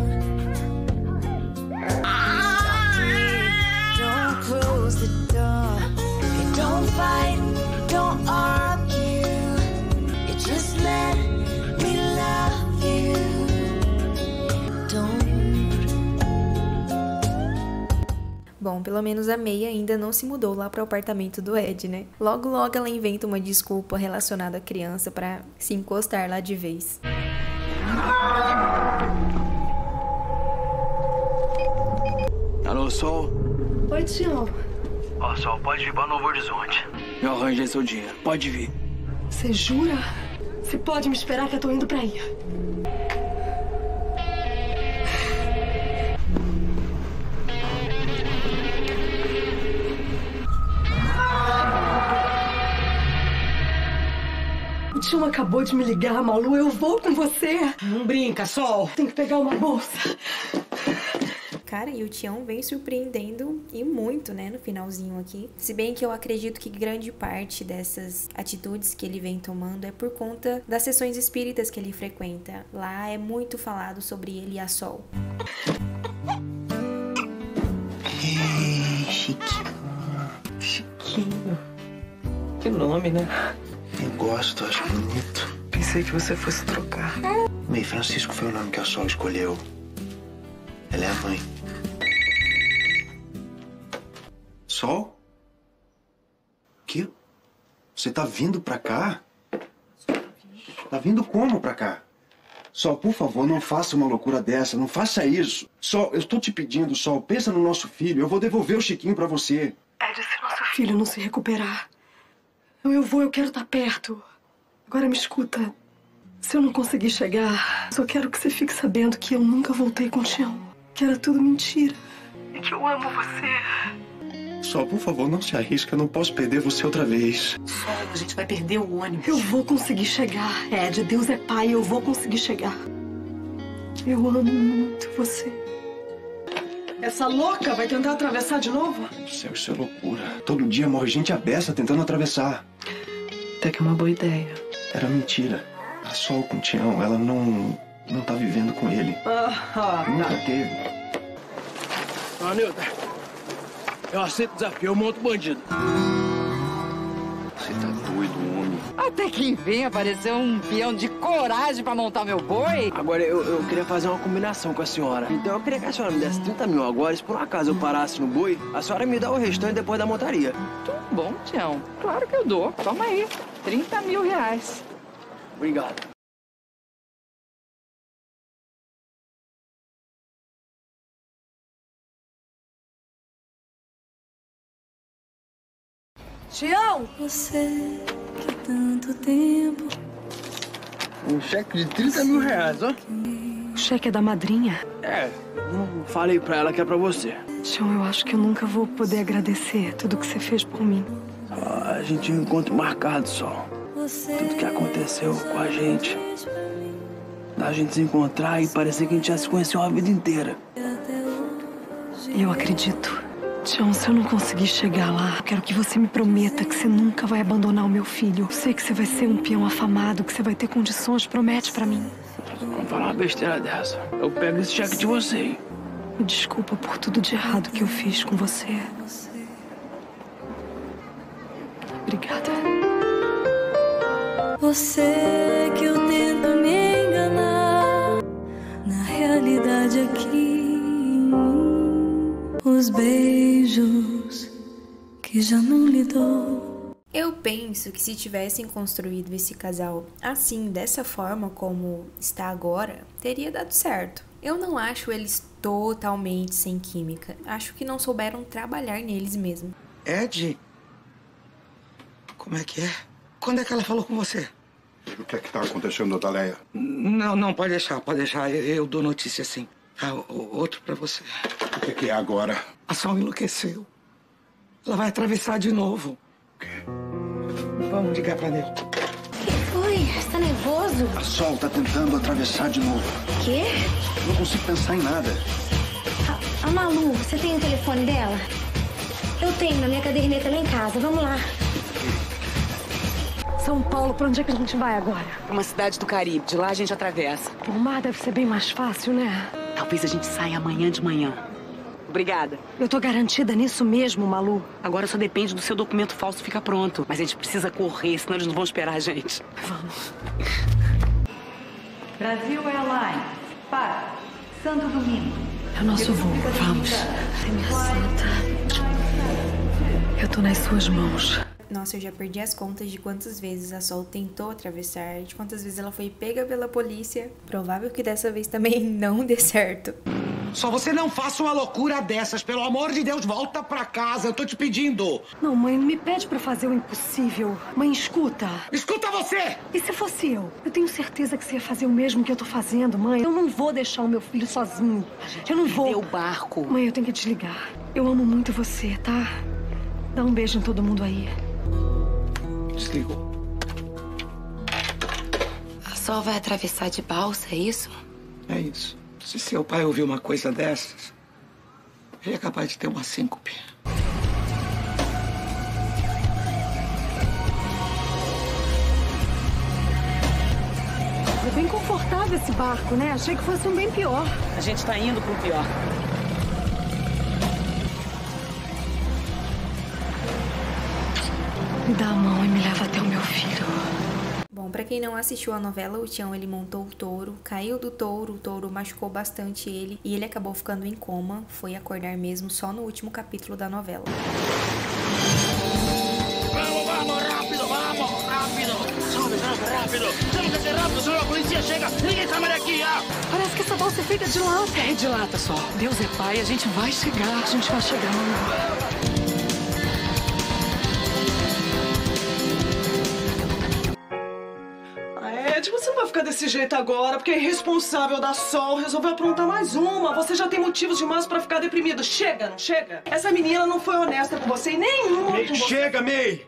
Bom, pelo menos a May ainda não se mudou lá pro apartamento do Ed, né? Logo, logo ela inventa uma desculpa relacionada à criança pra se encostar lá de vez.
Alô, Sol?
Oi, Tião.
Ó, Sol, pode vir pra Novo Horizonte. Eu arranjei seu dia. Pode vir.
Você jura? Você pode me esperar que eu tô indo pra aí. O Tião acabou de me ligar, Malu. Eu vou com você.
Não brinca, Sol.
Tem que pegar uma bolsa.
Cara, e o Tião vem surpreendendo e muito, né, no finalzinho aqui. Se bem que eu acredito que grande parte dessas atitudes que ele vem tomando é por conta das sessões espíritas que ele frequenta. Lá é muito falado sobre ele e a Sol.
Chiquinho.
Chiquinho. Que nome, né?
Eu gosto, acho bonito.
Pensei que você fosse trocar.
May Francisco foi o nome que a Sol escolheu. Ela é a mãe. Sol? Que? Você tá vindo pra cá? Tá vindo como pra cá? Sol, por favor, não faça uma loucura dessa. Não faça isso. Sol, eu estou te pedindo, Sol, pensa no nosso filho. Eu vou devolver o Chiquinho pra você.
Ed, se nosso filho não se recuperar, eu, eu vou, eu quero estar perto. Agora me escuta. Se eu não conseguir chegar, só quero que você fique sabendo que eu nunca voltei com o Tião. Que era tudo mentira. E que eu amo você.
Sol, por favor, não se arrisca. Eu não posso perder você outra vez.
Sol, a gente vai perder o ônibus. Eu vou conseguir chegar, Ed. Deus é pai, eu vou conseguir chegar. Eu amo muito você.
Essa louca vai tentar atravessar de novo?
Céu, isso é loucura. Todo dia morre gente abessa tentando atravessar.
Até que é uma boa ideia.
Era mentira. A Sol com o Tião, ela não. não tá vivendo com ele.
Ah,
Nunca teve.
Ó, Nilton. Eu aceito o desafio, eu monto bandido.
Até que enfim apareceu um peão de coragem pra montar meu boi.
Agora, eu, eu queria fazer uma combinação com a senhora. Então, eu queria que a senhora me desse 30 mil agora. Se por um acaso eu parasse no boi, a senhora me dá o restante depois da montaria.
Tudo bom, Tião. Claro que eu dou. Toma aí. 30 mil reais.
Obrigado.
Tião!
Você tanto tempo
Um cheque de 30 mil reais, ó.
O cheque é da madrinha.
É, não falei pra ela que é pra você.
Tião, eu acho que eu nunca vou poder agradecer tudo que você fez por mim.
Ah, a gente tinha um encontro marcado só. Tudo que aconteceu com a gente. Da gente se encontrar e parecer que a gente já se conheceu a vida inteira.
Eu acredito. Tião, se eu não conseguir chegar lá, eu quero que você me prometa que você nunca vai abandonar o meu filho. Eu sei que você vai ser um peão afamado, que você vai ter condições. Promete pra mim.
Vamos falar uma besteira dessa. Eu pego esse cheque de você. hein?
Me desculpa por tudo de errado que eu fiz com você. Obrigada.
Você que eu tento me enganar, na realidade aqui em mim, os beijos que já não lhe dou.
Eu penso que se tivessem construído esse casal assim, dessa forma como está agora, teria dado certo. Eu não acho eles totalmente sem química. Acho que não souberam trabalhar neles mesmo.
Ed? Como é que é? Quando é que ela falou com você?
O que é que tá acontecendo, Daleia?
Não, não, pode deixar, pode deixar. Eu, eu dou notícia sim. Ah, o- outro pra você.
O que, que é agora?
A Sol enlouqueceu. Ela vai atravessar de novo. Vamos ligar pra Neu.
Oi, você tá nervoso?
A Sol tá tentando atravessar de novo.
Quê?
Não consigo pensar em nada.
A Malu, você tem o telefone dela? Eu tenho na minha caderneta lá em casa. Vamos lá.
São Paulo, pra onde é que a gente vai agora?
Pra uma cidade do Caribe. De lá a gente atravessa.
O mar deve ser bem mais fácil, né?
Talvez a gente saia amanhã de manhã. Obrigada.
Eu tô garantida nisso mesmo, Malu.
Agora só depende do seu documento falso ficar pronto. Mas a gente precisa correr, senão eles não vão esperar a gente.
Vamos.
Brasil Airlines. Para. Santo Domingo.
É o nosso voo. Vamos. Ai, minha santa. Eu tô nas suas mãos.
Nossa, eu já perdi as contas de quantas vezes a Sol tentou atravessar, de quantas vezes ela foi pega pela polícia. Provável que dessa vez também *laughs* não dê certo.
Só você não faça uma loucura dessas. Pelo amor de Deus, volta pra casa. Eu tô te pedindo.
Não, mãe, não me pede pra fazer o impossível. Mãe, escuta.
Escuta você!
E se fosse eu? Eu tenho certeza que você ia fazer o mesmo que eu tô fazendo, mãe. Eu não vou deixar o meu filho sozinho. Eu não vou.
o barco.
Mãe, eu tenho que desligar. Eu amo muito você, tá? Dá um beijo em todo mundo aí.
Desligou.
A Sol vai atravessar de balsa, é isso?
É isso. Se seu pai ouvir uma coisa dessas, ele é capaz de ter uma síncope.
É bem confortável esse barco, né? Achei que fosse um bem pior.
A gente tá indo pro pior.
Me dá a mão e me leva até o meu filho.
Bom, pra quem não assistiu a novela, o Tião ele montou o touro, caiu do touro, o touro machucou bastante ele e ele acabou ficando em coma, foi acordar mesmo só no último capítulo da novela.
Vamos, vamos, rápido, vamos, rápido. Sobe, sobe, rápido. Temos que ser rápido, senão a polícia chega. Ninguém tá mais aqui, ah.
Parece que essa balsa é feita de lata.
É de lata só. Deus é pai, a gente vai chegar.
A gente vai chegando.
Desse jeito agora, porque é irresponsável da Sol resolveu aprontar mais uma. Você já tem motivos demais pra ficar deprimido. Chega, não chega? Essa menina não foi honesta com você e nenhuma
May,
com você.
chega, May!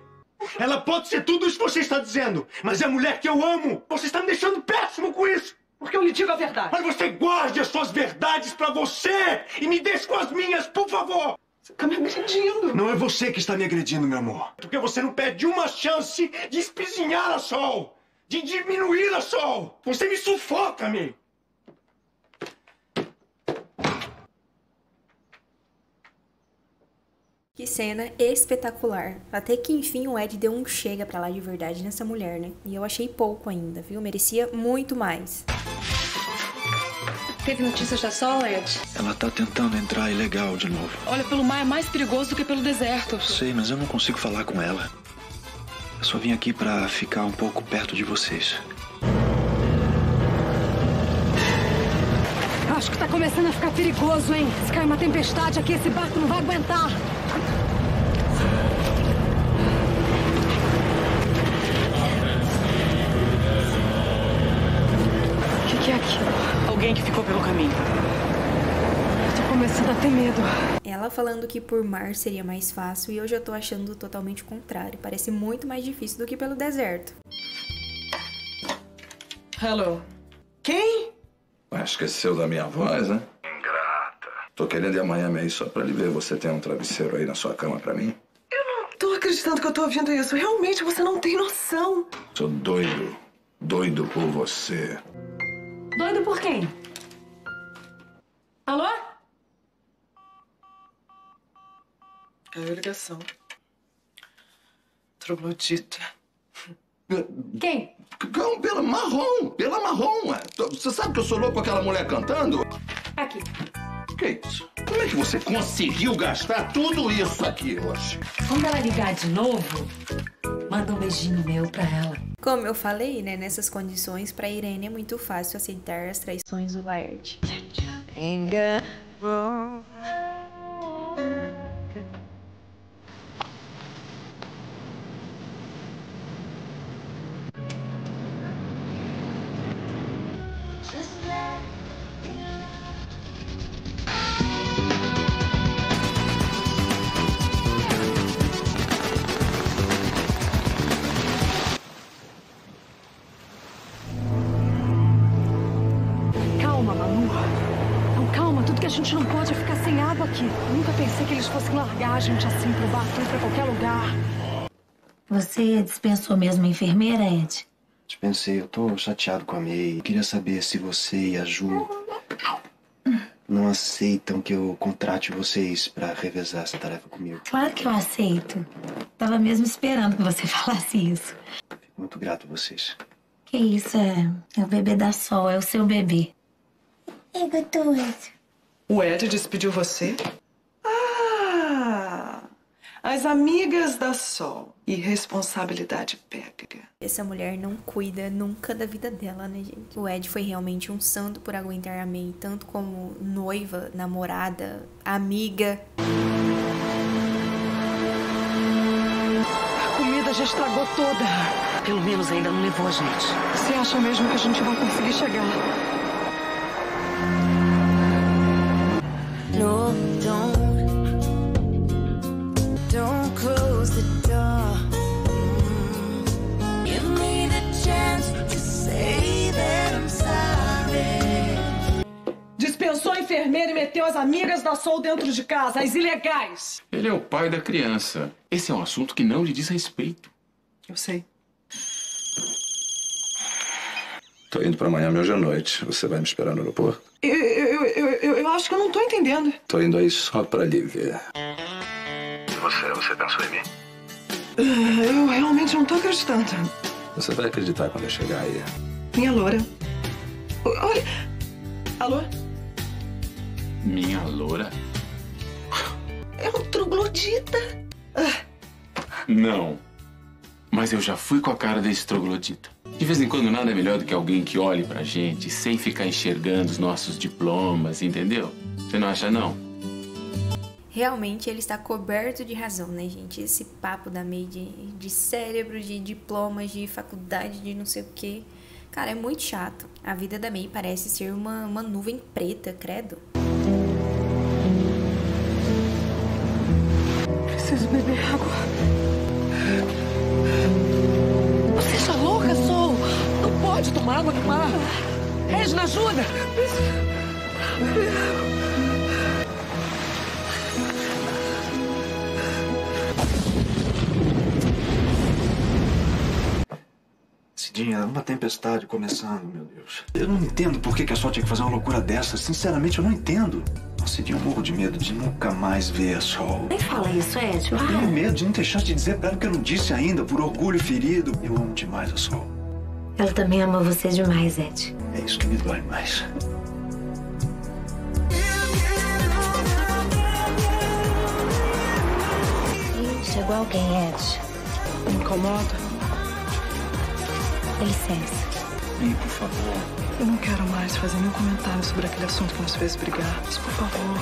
Ela pode ser tudo isso que você está dizendo, mas é a mulher que eu amo. Você está me deixando péssimo com isso.
Porque eu lhe digo a verdade.
Mas você guarde as suas verdades pra você e me deixe com as minhas, por favor.
Você tá me agredindo.
Não é você que está me agredindo, meu amor. Porque você não perde uma chance de espizinhar a Sol, de diminuir a Sol. Você me sufoca, May.
Que cena espetacular. Até que enfim o Ed deu um chega pra lá de verdade nessa mulher, né? E eu achei pouco ainda, viu? Merecia muito mais.
Teve notícias da Sol, Ed?
Ela tá tentando entrar ilegal de novo.
Olha, pelo mar é mais perigoso do que pelo deserto.
Sei, mas eu não consigo falar com ela. Eu só vim aqui pra ficar um pouco perto de vocês.
Acho que tá começando a ficar perigoso, hein? Se cair uma tempestade aqui, esse barco não vai aguentar. O que, que é aquilo?
Alguém que ficou pelo caminho.
Eu começando a ter medo.
Ela falando que por mar seria mais fácil e eu já tô achando totalmente o contrário. Parece muito mais difícil do que pelo deserto.
Hello. Quem?
Ah, Esqueceu da minha voz, né? Ingrata. Tô querendo ir amanhã aí só pra lhe ver. Você tem um travesseiro aí na sua cama pra mim?
Tô acreditando que eu tô ouvindo isso. Realmente você não tem noção.
Sou doido. Doido por você.
Doido por quem? Alô?
Caiu a ligação. Troglodita.
Quem?
Não, pela marrom, pela marrom. ué. Você sabe que eu sou louco com aquela mulher cantando?
Aqui.
Que isso? Como é que você conseguiu gastar tudo isso aqui hoje?
Quando ela ligar de novo, manda um beijinho meu pra ela.
Como eu falei, né, nessas condições, pra Irene é muito fácil aceitar as traições do Laerte.
pensei
Você dispensou mesmo a enfermeira, Ed?
Dispensei, eu tô chateado com a May. Queria saber se você e a Ju não aceitam que eu contrate vocês pra revezar essa tarefa comigo.
Claro que eu aceito. Tava mesmo esperando que você *laughs* falasse isso.
Fico muito grato a vocês.
Que isso, é, é o bebê da Sol, é o seu bebê. É gostoso.
O Ed despediu você? As amigas da Sol. Irresponsabilidade pega.
Essa mulher não cuida nunca da vida dela, né, gente? O Ed foi realmente um santo por aguentar a May, tanto como noiva, namorada, amiga.
A comida já estragou toda.
Pelo menos ainda não levou a gente.
Você acha mesmo que a gente vai conseguir chegar?
No, don't. Close the door. Give me the chance to say that I'm sorry.
Dispensou a enfermeira e meteu as amigas da Sol dentro de casa, as ilegais.
Ele é o pai da criança. Esse é um assunto que não lhe diz respeito.
Eu sei.
Tô indo pra Miami hoje à noite. Você vai me esperar no aeroporto?
Eu, eu, eu, eu, eu acho que eu não tô entendendo.
Tô indo aí só pra lhe ver.
Você, você pensou em mim?
Ah, Eu realmente não tô acreditando.
Você vai acreditar quando eu chegar aí.
Minha loura. Olha. Alô?
Minha loura?
É um troglodita.
Não. Mas eu já fui com a cara desse troglodita. De vez em quando nada é melhor do que alguém que olhe pra gente sem ficar enxergando os nossos diplomas, entendeu? Você não acha não?
Realmente ele está coberto de razão, né, gente? Esse papo da May de, de cérebro, de diplomas, de faculdade, de não sei o quê. Cara, é muito chato. A vida da May parece ser uma, uma nuvem preta, credo.
Preciso beber água. Você está louca, Sol? Não pode tomar água no mar. Regina, ajuda!
Uma tempestade começando, meu Deus. Eu não entendo por que, que a Sol tinha que fazer uma loucura dessa. Sinceramente, eu não entendo. Nossa, Cidinha, eu morro de medo de nunca mais ver a Sol.
Nem fala isso, Ed.
Eu tenho medo de não ter chance de dizer pra ela o que eu não disse ainda, por orgulho ferido. Eu amo demais a Sol.
Ela também ama você demais, Ed.
É isso que me dói mais.
Chegou alguém, Ed.
Me incomoda?
Dá licença.
Ih, por favor.
Eu não quero mais fazer nenhum comentário sobre aquele assunto que nos fez brigar. Mas, por favor,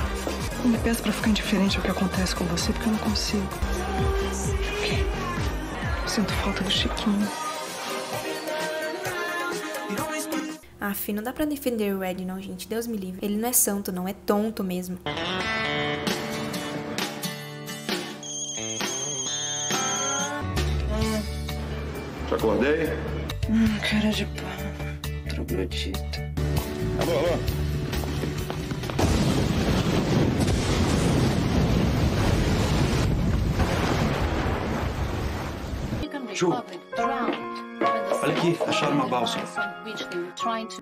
não me peça pra ficar indiferente ao que acontece com você, porque eu não consigo. Eu sinto falta do Chiquinho.
Aff, não dá pra defender o Ed, não, gente. Deus me livre. Ele não é santo, não. É tonto mesmo.
Te acordei?
Hum, cara de pau. Troglodita.
Alô, alô.
Ju, olha aqui, acharam uma balsa.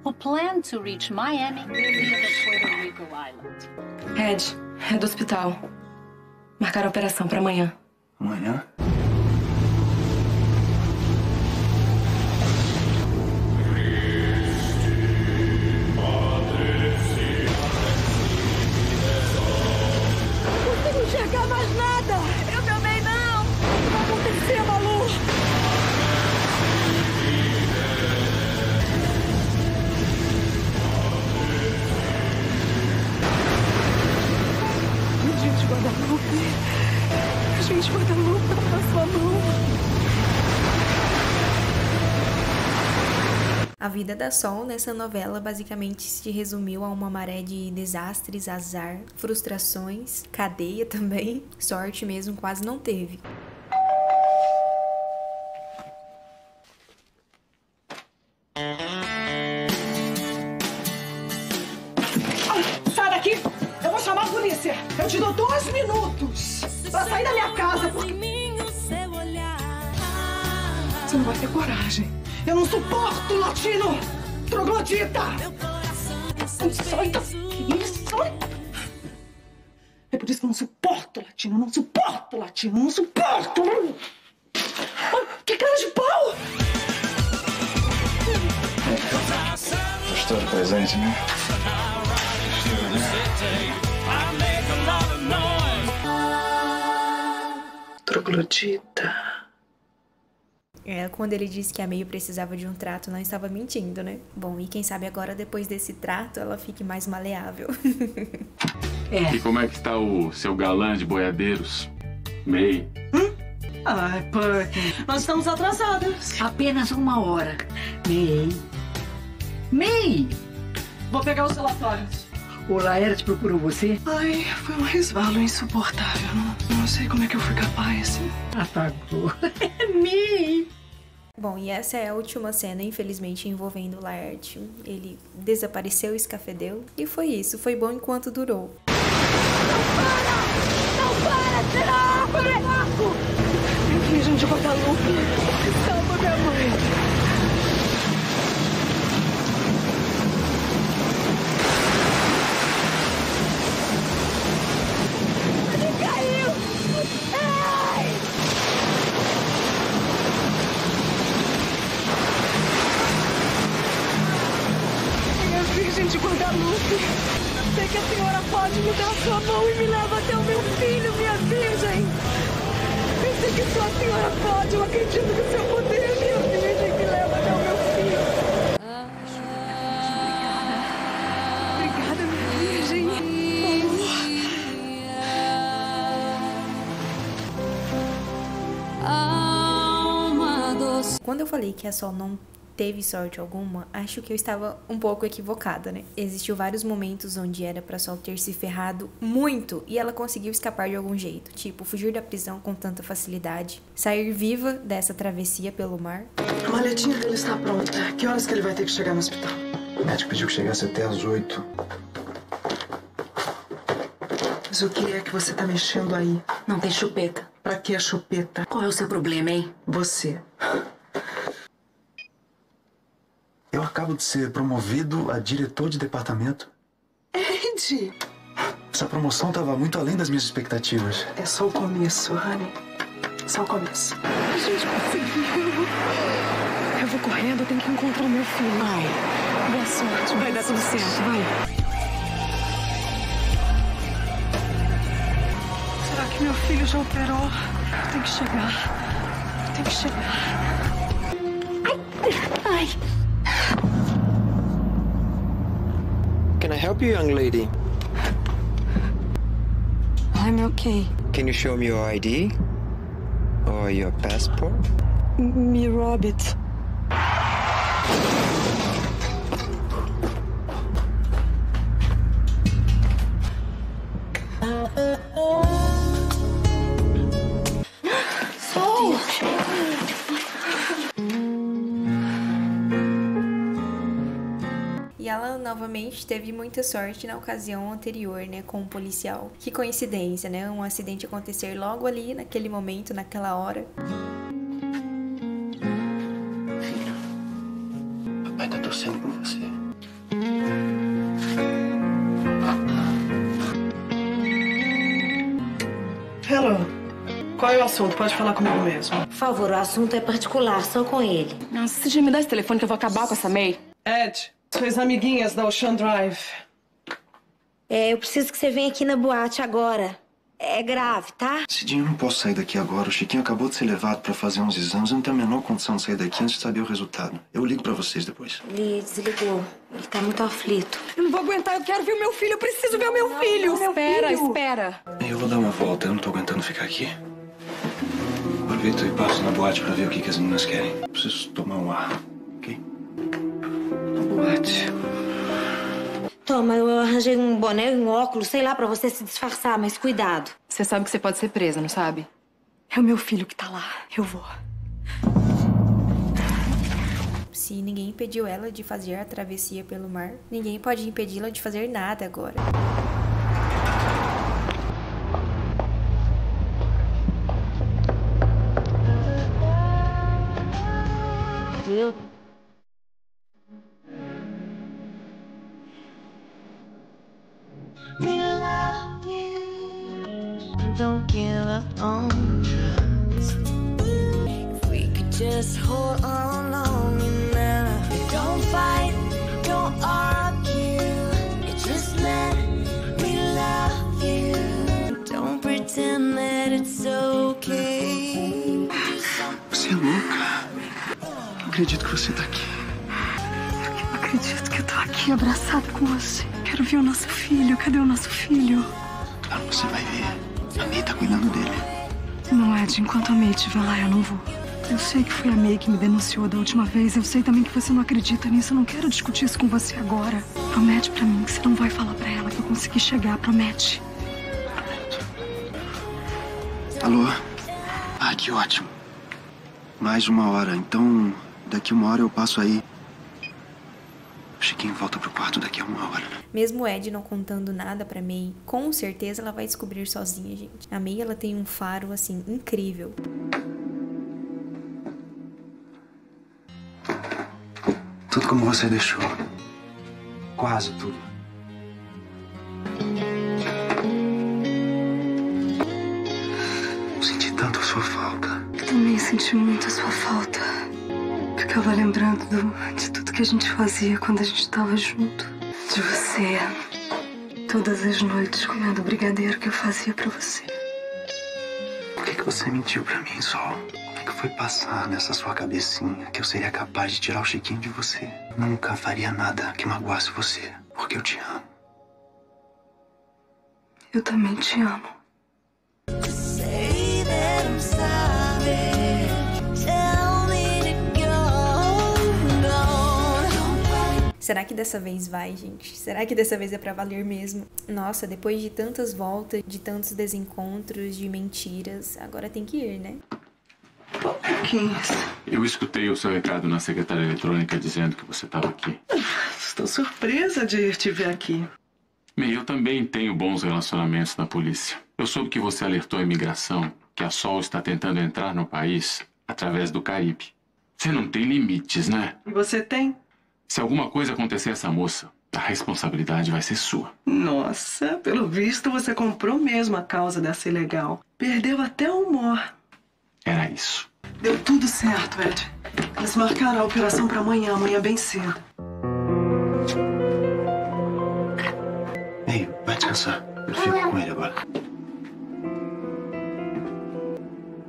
Who plan to reach Miami via the Puerto Rico island.
Ed, é do hospital. Marcaram a operação pra amanhã.
Amanhã?
Vida da Sol nessa novela basicamente se resumiu a uma maré de desastres, azar, frustrações, cadeia também. *laughs* Sorte mesmo quase não teve.
Sai daqui! Eu vou chamar a polícia! Eu te dou dois minutos! a casa porque... Você não vai ter coragem. Eu não suporto latino! Troglodita! Daqui, sai! É por isso que eu não suporto latino, eu não suporto latino, eu não suporto! Que cara de pau!
Gostou do presente, né?
Troglodita.
É, quando ele disse que a May precisava de um trato, não estava mentindo, né? Bom, e quem sabe agora, depois desse trato, ela fique mais maleável.
E como é que está o seu galã de boiadeiros? May.
Ai, Puck, nós estamos atrasadas.
Apenas uma hora. May. May!
Vou pegar os relatórios.
O Laerte procurou você?
Ai, foi um resvalo insuportável. Não, não sei como é que eu fui capaz.
Apagou. *laughs* May!
Bom, e essa é a última cena, infelizmente, envolvendo o Laerte. Ele desapareceu escafedeu. E foi isso, foi bom enquanto durou.
Não para, tirar! Buraco!
Virgem de Guadalupe,
falei que a Sol não teve sorte alguma, acho que eu estava um pouco equivocada, né? Existiu vários momentos onde era pra Sol ter se ferrado muito e ela conseguiu escapar de algum jeito, tipo fugir da prisão com tanta facilidade, sair viva dessa travessia pelo mar.
A maletinha dele está pronta. Que horas que ele vai ter que chegar no hospital?
O médico pediu que chegasse até às oito.
Mas o que é que você tá mexendo aí?
Não tem chupeta.
Pra que a chupeta?
Qual é o seu problema, hein?
Você.
Eu acabo de ser promovido a diretor de departamento.
Ed!
Essa promoção estava muito além das minhas expectativas.
É só o começo, Honey. Só o começo. A gente conseguiu. Eu vou correndo, eu tenho que encontrar o meu filho. Vai. Boa sorte. Vai dar tudo certo, vai. Será que meu filho já operou? Tem que chegar. Tem que chegar.
Ai!
Can I help you, young lady?
I'm okay.
Can you show me your ID? Or your passport?
Me rob
novamente teve muita sorte na ocasião anterior, né, com um policial. Que coincidência, né? Um acidente acontecer logo ali, naquele momento, naquela hora.
Papai tá torcendo por você.
Hello. Qual é o assunto? Pode falar comigo mesmo.
Por favor, o assunto é particular, só com ele.
Nossa, você já me dá esse telefone que eu vou acabar com essa May?
Ed, suas amiguinhas da Ocean Drive.
É, eu preciso que você venha aqui na boate agora. É grave, tá?
Cidinho, eu não posso sair daqui agora. O Chiquinho acabou de ser levado pra fazer uns exames. Eu não tenho a menor condição de sair daqui antes de saber o resultado. Eu ligo pra vocês depois.
Ele desligou. Ele tá muito aflito.
Eu não vou aguentar, eu quero ver o meu filho, eu preciso ver o meu filho.
Espera, espera.
Eu vou dar uma volta, eu não tô aguentando ficar aqui. Aproveito e passo na boate pra ver o que, que as meninas querem. Preciso tomar um ar?
Boate.
Toma, eu arranjei um boné e um óculos, sei lá, pra você se disfarçar, mas cuidado.
Você sabe que você pode ser presa, não sabe?
É o meu filho que tá lá. Eu vou.
Se ninguém impediu ela de fazer a travessia pelo mar, ninguém pode impedi-la de fazer nada agora.
Você tá aqui.
Não acredito que eu tô aqui abraçada com você. Quero ver o nosso filho. Cadê o nosso filho?
Claro, você vai ver. A May tá cuidando dele.
Não, Ed, enquanto a May estiver lá, eu não vou. Eu sei que foi a May que me denunciou da última vez. Eu sei também que você não acredita nisso. Eu não quero discutir isso com você agora. Promete pra mim que você não vai falar pra ela que eu consegui chegar. Promete.
Alô? Ah, que ótimo. Mais uma hora. Então, daqui uma hora eu passo aí. Chiquinho volta pro quarto daqui a uma hora.
Mesmo o Ed não contando nada pra May, com certeza ela vai descobrir sozinha, gente. A May, ela tem um faro, assim, incrível.
Tudo como você deixou. Quase tudo. Eu senti tanto a sua falta.
Eu também senti muito a sua falta. Ficava lembrando do- de tudo que a gente fazia quando a gente tava junto. De você. Todas as noites comendo o brigadeiro que eu fazia pra você.
Por que, que você mentiu pra mim, Sol? Como é que foi passar nessa sua cabecinha que eu seria capaz de tirar o Chiquinho de você? Nunca faria nada que magoasse você, porque eu te amo.
Eu também te amo.
Será que dessa vez vai, gente? Será que dessa vez é pra valer mesmo? Nossa, depois de tantas voltas, de tantos desencontros, de mentiras, agora tem que ir, né?
Eu escutei o seu recado na secretária eletrônica dizendo que você estava aqui.
Estou surpresa de te ver aqui.
May, eu também tenho bons relacionamentos na polícia. Eu soube que você alertou a imigração que a Sol está tentando entrar no país através do Caribe. Você não tem limites, né?
E você tem?
Se alguma coisa acontecer a essa moça, a responsabilidade vai ser sua.
Nossa, pelo visto você comprou mesmo a causa dessa ilegal. Perdeu até o humor.
Era isso.
Deu tudo certo, Ed. Eles marcaram a operação pra amanhã, amanhã bem cedo.
Ei, vai descansar. Eu fico com ele agora.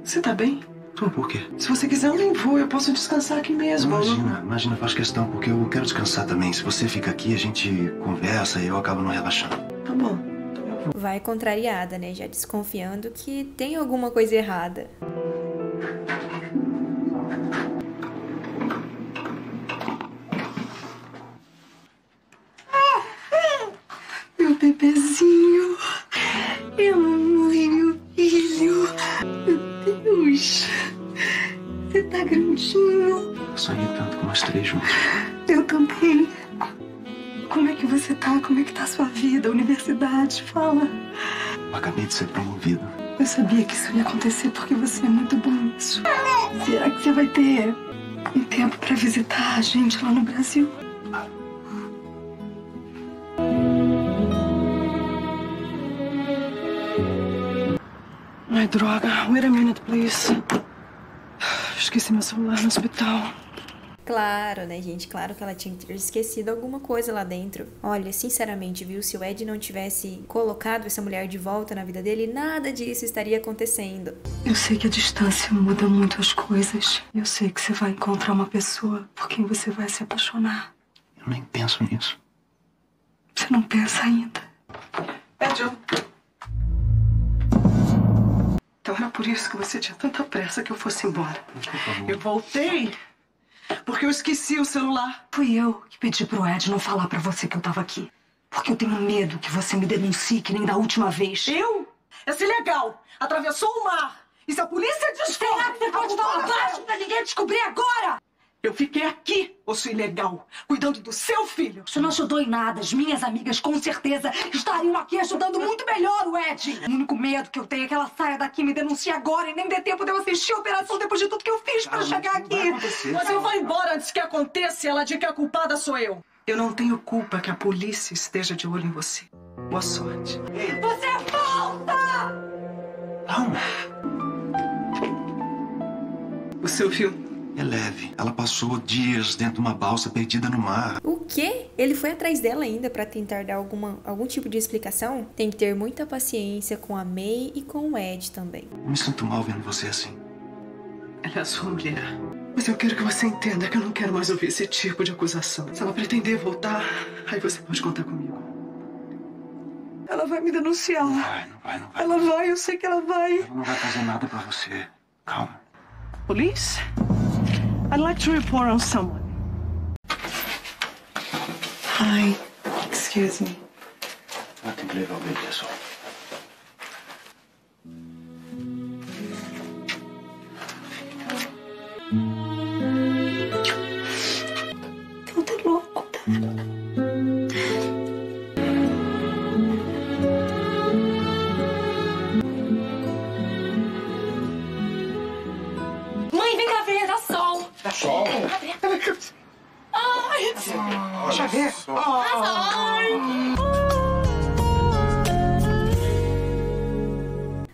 Você tá bem?
Tô, por quê?
Se você quiser, eu nem vou. Eu posso descansar aqui mesmo.
Imagina, imagina, faz questão, porque eu quero descansar também. Se você fica aqui, a gente conversa e eu acabo não relaxando.
Tá bom.
Vai contrariada, né? Já desconfiando que tem alguma coisa errada.
Meu bebezinho. Eu amei meu filho. Meu Deus. Você tá grandinho.
Eu sonhei tanto com nós três juntos.
Eu também. Como é que você tá? Como é que tá a sua vida? A universidade? Fala.
Eu acabei de ser promovido.
Eu sabia que isso ia acontecer porque você é muito bom nisso. Será que você vai ter um tempo pra visitar a gente lá no Brasil?
Ai, droga. Wait a minute, please. Esqueci meu celular no hospital.
Claro, né, gente? Claro que ela tinha que ter esquecido alguma coisa lá dentro. Olha, sinceramente, viu? Se o Ed não tivesse colocado essa mulher de volta na vida dele, nada disso estaria acontecendo.
Eu sei que a distância muda muito as coisas. Eu sei que você vai encontrar uma pessoa por quem você vai se apaixonar.
Eu nem penso nisso.
Você não pensa ainda.
Ed, eu... Então era por isso que você tinha tanta pressa que eu fosse embora. Eu voltei porque eu esqueci o celular.
Fui eu que pedi pro Ed não falar pra você que eu tava aqui. Porque eu tenho medo que você me denuncie que nem da última vez.
Eu? Essa ilegal atravessou o mar. E se a polícia descobre...
Será que você pode falar baixo pra ninguém descobrir agora?
Eu fiquei aqui, ô sua ilegal, cuidando do seu filho.
Você não ajudou em nada. As minhas amigas, com certeza, estariam aqui ajudando muito melhor o Ed. O único medo que eu tenho é que ela saia daqui e me denuncie agora e nem dê tempo de eu assistir a operação depois de tudo que eu fiz pra chegar aqui.
Mas eu vou embora antes que aconteça e ela diga que a culpada sou eu. Eu não tenho culpa que a polícia esteja de olho em você. Boa sorte.
Você é falsa!
Calma.
Você ouviu?
É leve. Ela passou dias dentro de uma balsa perdida no mar.
O quê? Ele foi atrás dela ainda pra tentar dar alguma, algum tipo de explicação? Tem que ter muita paciência com a May e com o Ed também.
Eu me sinto mal vendo você assim.
Ela é a sua mulher. Mas eu quero que você entenda que eu não quero mais ouvir esse tipo de acusação. Se ela pretender voltar, aí você pode contar comigo. Ela vai me denunciar. Não
vai, não vai, não vai.
Ela vai, eu sei que ela vai.
Ela não vai fazer nada pra você. Calma.
Police? I'd like to report on someone. Hi. Excuse me.
Ela tem que levar o bebê só.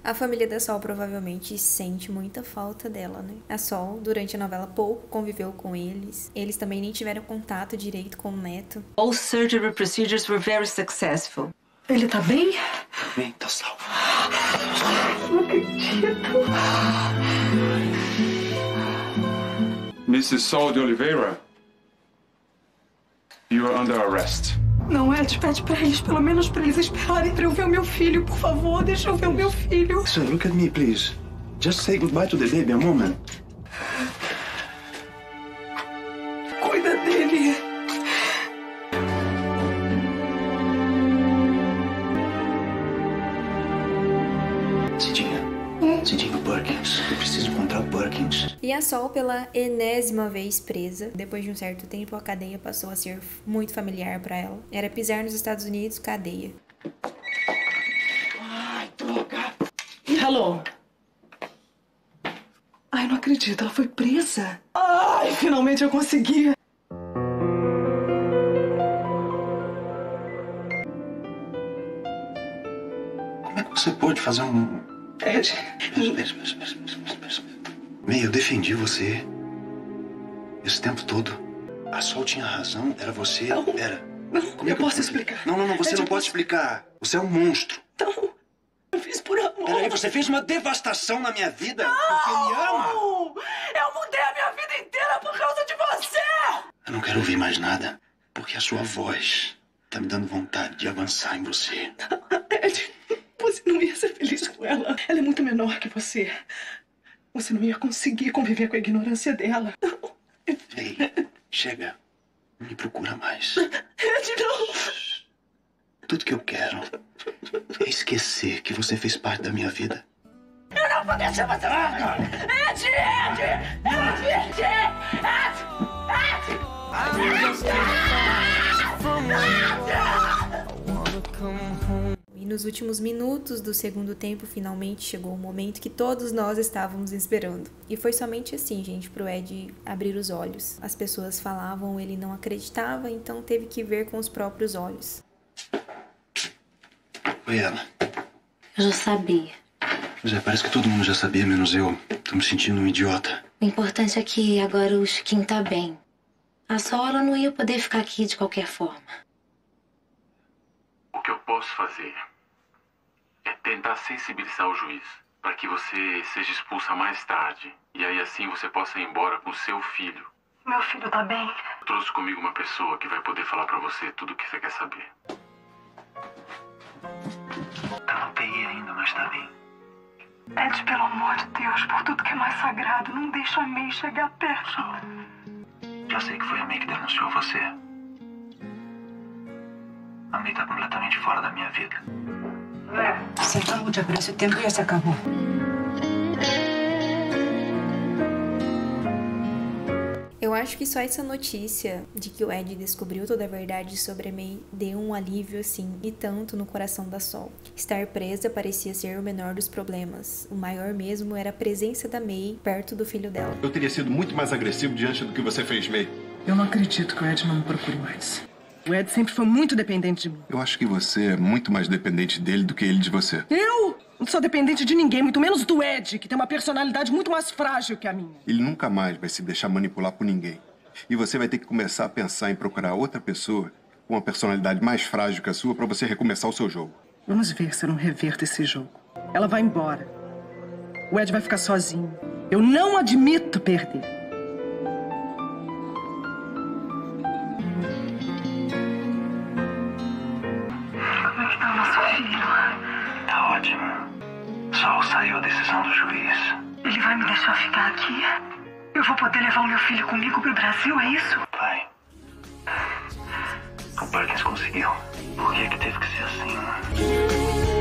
A família da Sol provavelmente sente muita falta dela, né? A Sol, durante a novela, pouco conviveu com eles. Eles também nem tiveram contato direito com o neto.
All surgery procedures were very successful.
Ele tá bem?
Bem, tá salvo.
Não acredito.
Mrs. Saul de Oliveira, you are under arrest.
Não, Ed, pede pra eles, pelo menos pra eles esperarem pra eu ver o meu filho, por favor. Deixa eu ver o meu filho.
Sir, look at me, please. Just say goodbye to the baby a moment.
A Sol, pela enésima vez presa, depois de um certo tempo, a cadeia passou a ser muito familiar pra ela. Era pisar nos Estados Unidos, cadeia.
Ai, droga. Hello. Ai, não acredito, ela foi presa. Ai, finalmente eu consegui.
Como é que você pôde fazer um.
Ed.
May, eu defendi você. Esse tempo todo. A Sol tinha razão. Era você.
Não.
Era.
Não,
Como é
eu posso explicar.
Não, não, não. Você
Ed,
não
eu
pode
posso-
explicar. Você é um monstro.
Não. Eu fiz por amor.
Peraí, você fez uma devastação na minha vida. Porque me ama.
Não! Eu mudei a minha vida inteira por causa de você!
Eu não quero ouvir mais nada. Porque a sua voz tá me dando vontade de avançar em você.
Ed, você não ia ser feliz com ela. Ela é muito menor que você. Você não ia conseguir conviver com a ignorância dela.
Ei, chega. Não me procura mais.
Ed, não!
Tudo que eu quero é esquecer que você fez parte da minha vida.
Eu não vou deixar você morrer! Ed, Ed! Ed, Ed! Ed!
E nos últimos minutos do segundo tempo, finalmente chegou o momento que todos nós estávamos esperando. E foi somente assim, gente, pro Ed abrir os olhos. As pessoas falavam, ele não acreditava, então teve que ver com os próprios olhos.
Foi ela.
Eu já sabia.
Pois é, parece que todo mundo já sabia, menos eu. Tô me sentindo um idiota.
O importante é que agora o Chiquinho tá bem. A Sol, ela não ia poder ficar aqui de qualquer forma.
O que eu posso fazer é tentar sensibilizar o juiz para que você seja expulsa mais tarde. E aí assim você possa ir embora com seu filho.
Meu filho tá bem?
Eu trouxe comigo uma pessoa que vai poder falar para você tudo o que você quer saber.
Tá na UTI ainda, mas tá bem.
Ed, pelo amor de Deus, por tudo que é mais sagrado, não deixa a May chegar perto.
Já sei que foi a May que denunciou você. A May tá completamente fora da minha vida.
Se acabou de abrir esse tempo, já se acabou.
Eu acho que só essa notícia de que o Ed descobriu toda a verdade sobre a May deu um alívio assim, e tanto no coração da Sol. Estar presa parecia ser o menor dos problemas. O maior mesmo era a presença da May perto do filho dela.
Eu teria sido muito mais agressivo diante do que você fez, May.
Eu não acredito que o Ed não me procure mais. O Ed sempre foi muito dependente de mim.
Eu acho que você é muito mais dependente dele do que ele de você.
Eu? Não sou dependente de ninguém, muito menos do Ed, que tem uma personalidade muito mais frágil que a minha.
Ele nunca mais vai se deixar manipular por ninguém. E você vai ter que começar a pensar em procurar outra pessoa com uma personalidade mais frágil que a sua para você recomeçar o seu jogo.
Vamos ver se eu não reverto esse jogo. Ela vai embora. O Ed vai ficar sozinho. Eu não admito perder.
Só saiu a decisão do juiz.
Ele vai me deixar ficar aqui? Eu vou poder levar o meu filho comigo pro Brasil, é isso?
Vai. O Perkins conseguiu. Por que que teve que ser assim, né?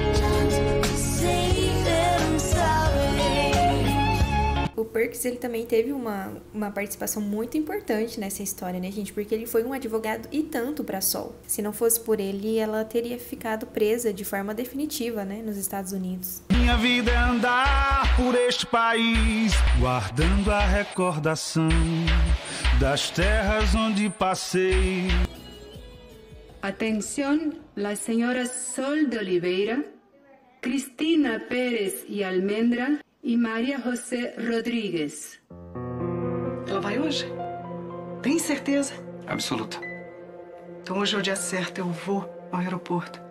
Perks, ele também teve uma, uma participação muito importante nessa história, né, gente? Porque ele foi um advogado e tanto pra Sol. Se não fosse por ele, ela teria ficado presa de forma definitiva, né, nos Estados Unidos.
Minha vida é andar por este país, guardando a recordação das terras onde passei.
Atención, las señoras Sol de Oliveira, Cristina Pérez y Almendra y María José Rodríguez.
Ela vai hoje? Tem certeza?
Absoluta.
Então hoje é o dia certo, eu vou ao aeroporto.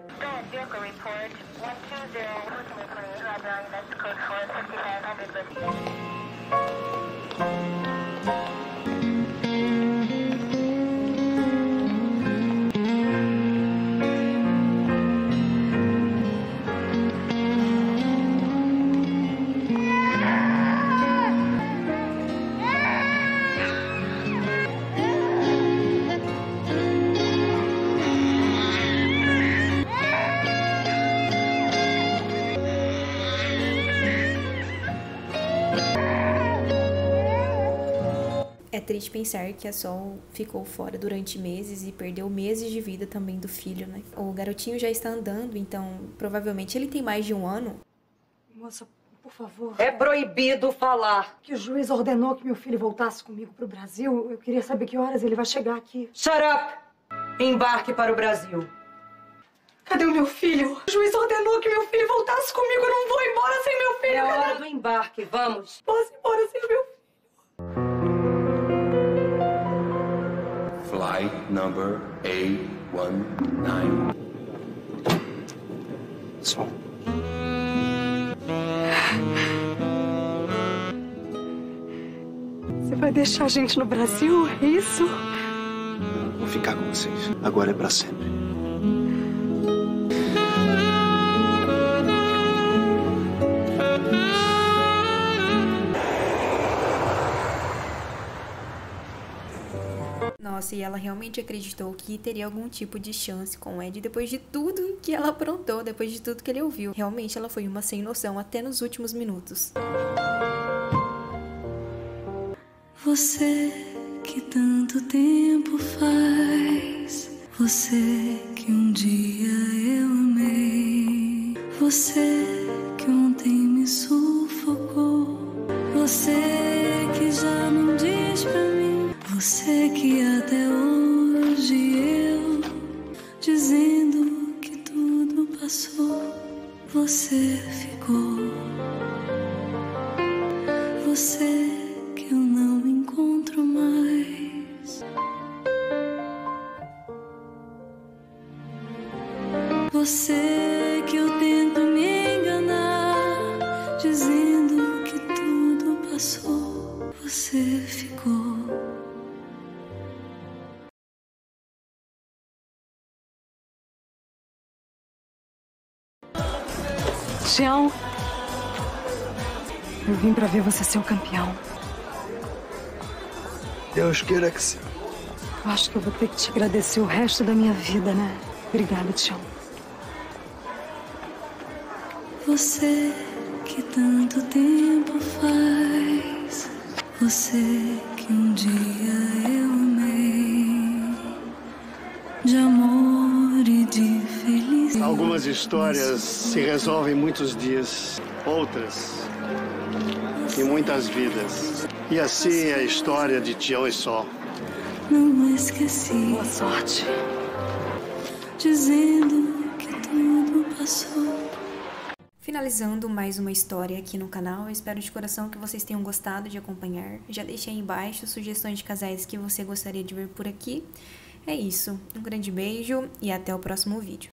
É triste pensar que a Sol ficou fora durante meses e perdeu meses de vida também do filho, né? O garotinho já está andando, então provavelmente ele tem mais de um ano.
Moça, por favor.
É proibido falar.
Que o juiz ordenou que meu filho voltasse comigo pro Brasil. Eu queria saber que horas ele vai chegar aqui.
Shut up! Embarque para o Brasil.
Cadê o meu filho? O juiz ordenou que meu filho voltasse comigo. Eu não vou embora sem meu filho.
É hora do embarque, vamos.
Posso ir embora sem meu filho?
Flight number A19.
Sol.
Você vai deixar a gente no Brasil? É isso?
Vou ficar com vocês. Agora é pra sempre.
Nossa, e ela realmente acreditou que teria algum tipo de chance com o Ed depois de tudo que ela aprontou, depois de tudo que ele ouviu. Realmente ela foi uma sem noção até nos últimos minutos.
Você que tanto tempo faz, você que um dia eu amei, você que ontem me sufocou, você você que até hoje eu dizendo que tudo passou, você ficou, você que eu não encontro mais. Você
Tião, eu vim pra ver você ser o campeão.
Deus queira que sim.
Eu acho que eu vou ter que te agradecer o resto da minha vida, né? Obrigada, Tião.
Você que tanto tempo faz, você que um dia eu amei, de amor e de felicidade.
Algumas histórias se resolvem em muitos dias, outras em muitas vidas. E assim é a história de Tião e Sol.
Não esqueci.
Boa sorte.
Dizendo que tudo passou.
Finalizando mais uma história aqui no canal, eu espero de coração que vocês tenham gostado de acompanhar. Já deixei aí embaixo sugestões de casais que você gostaria de ver por aqui. É isso, um grande beijo e até o próximo vídeo.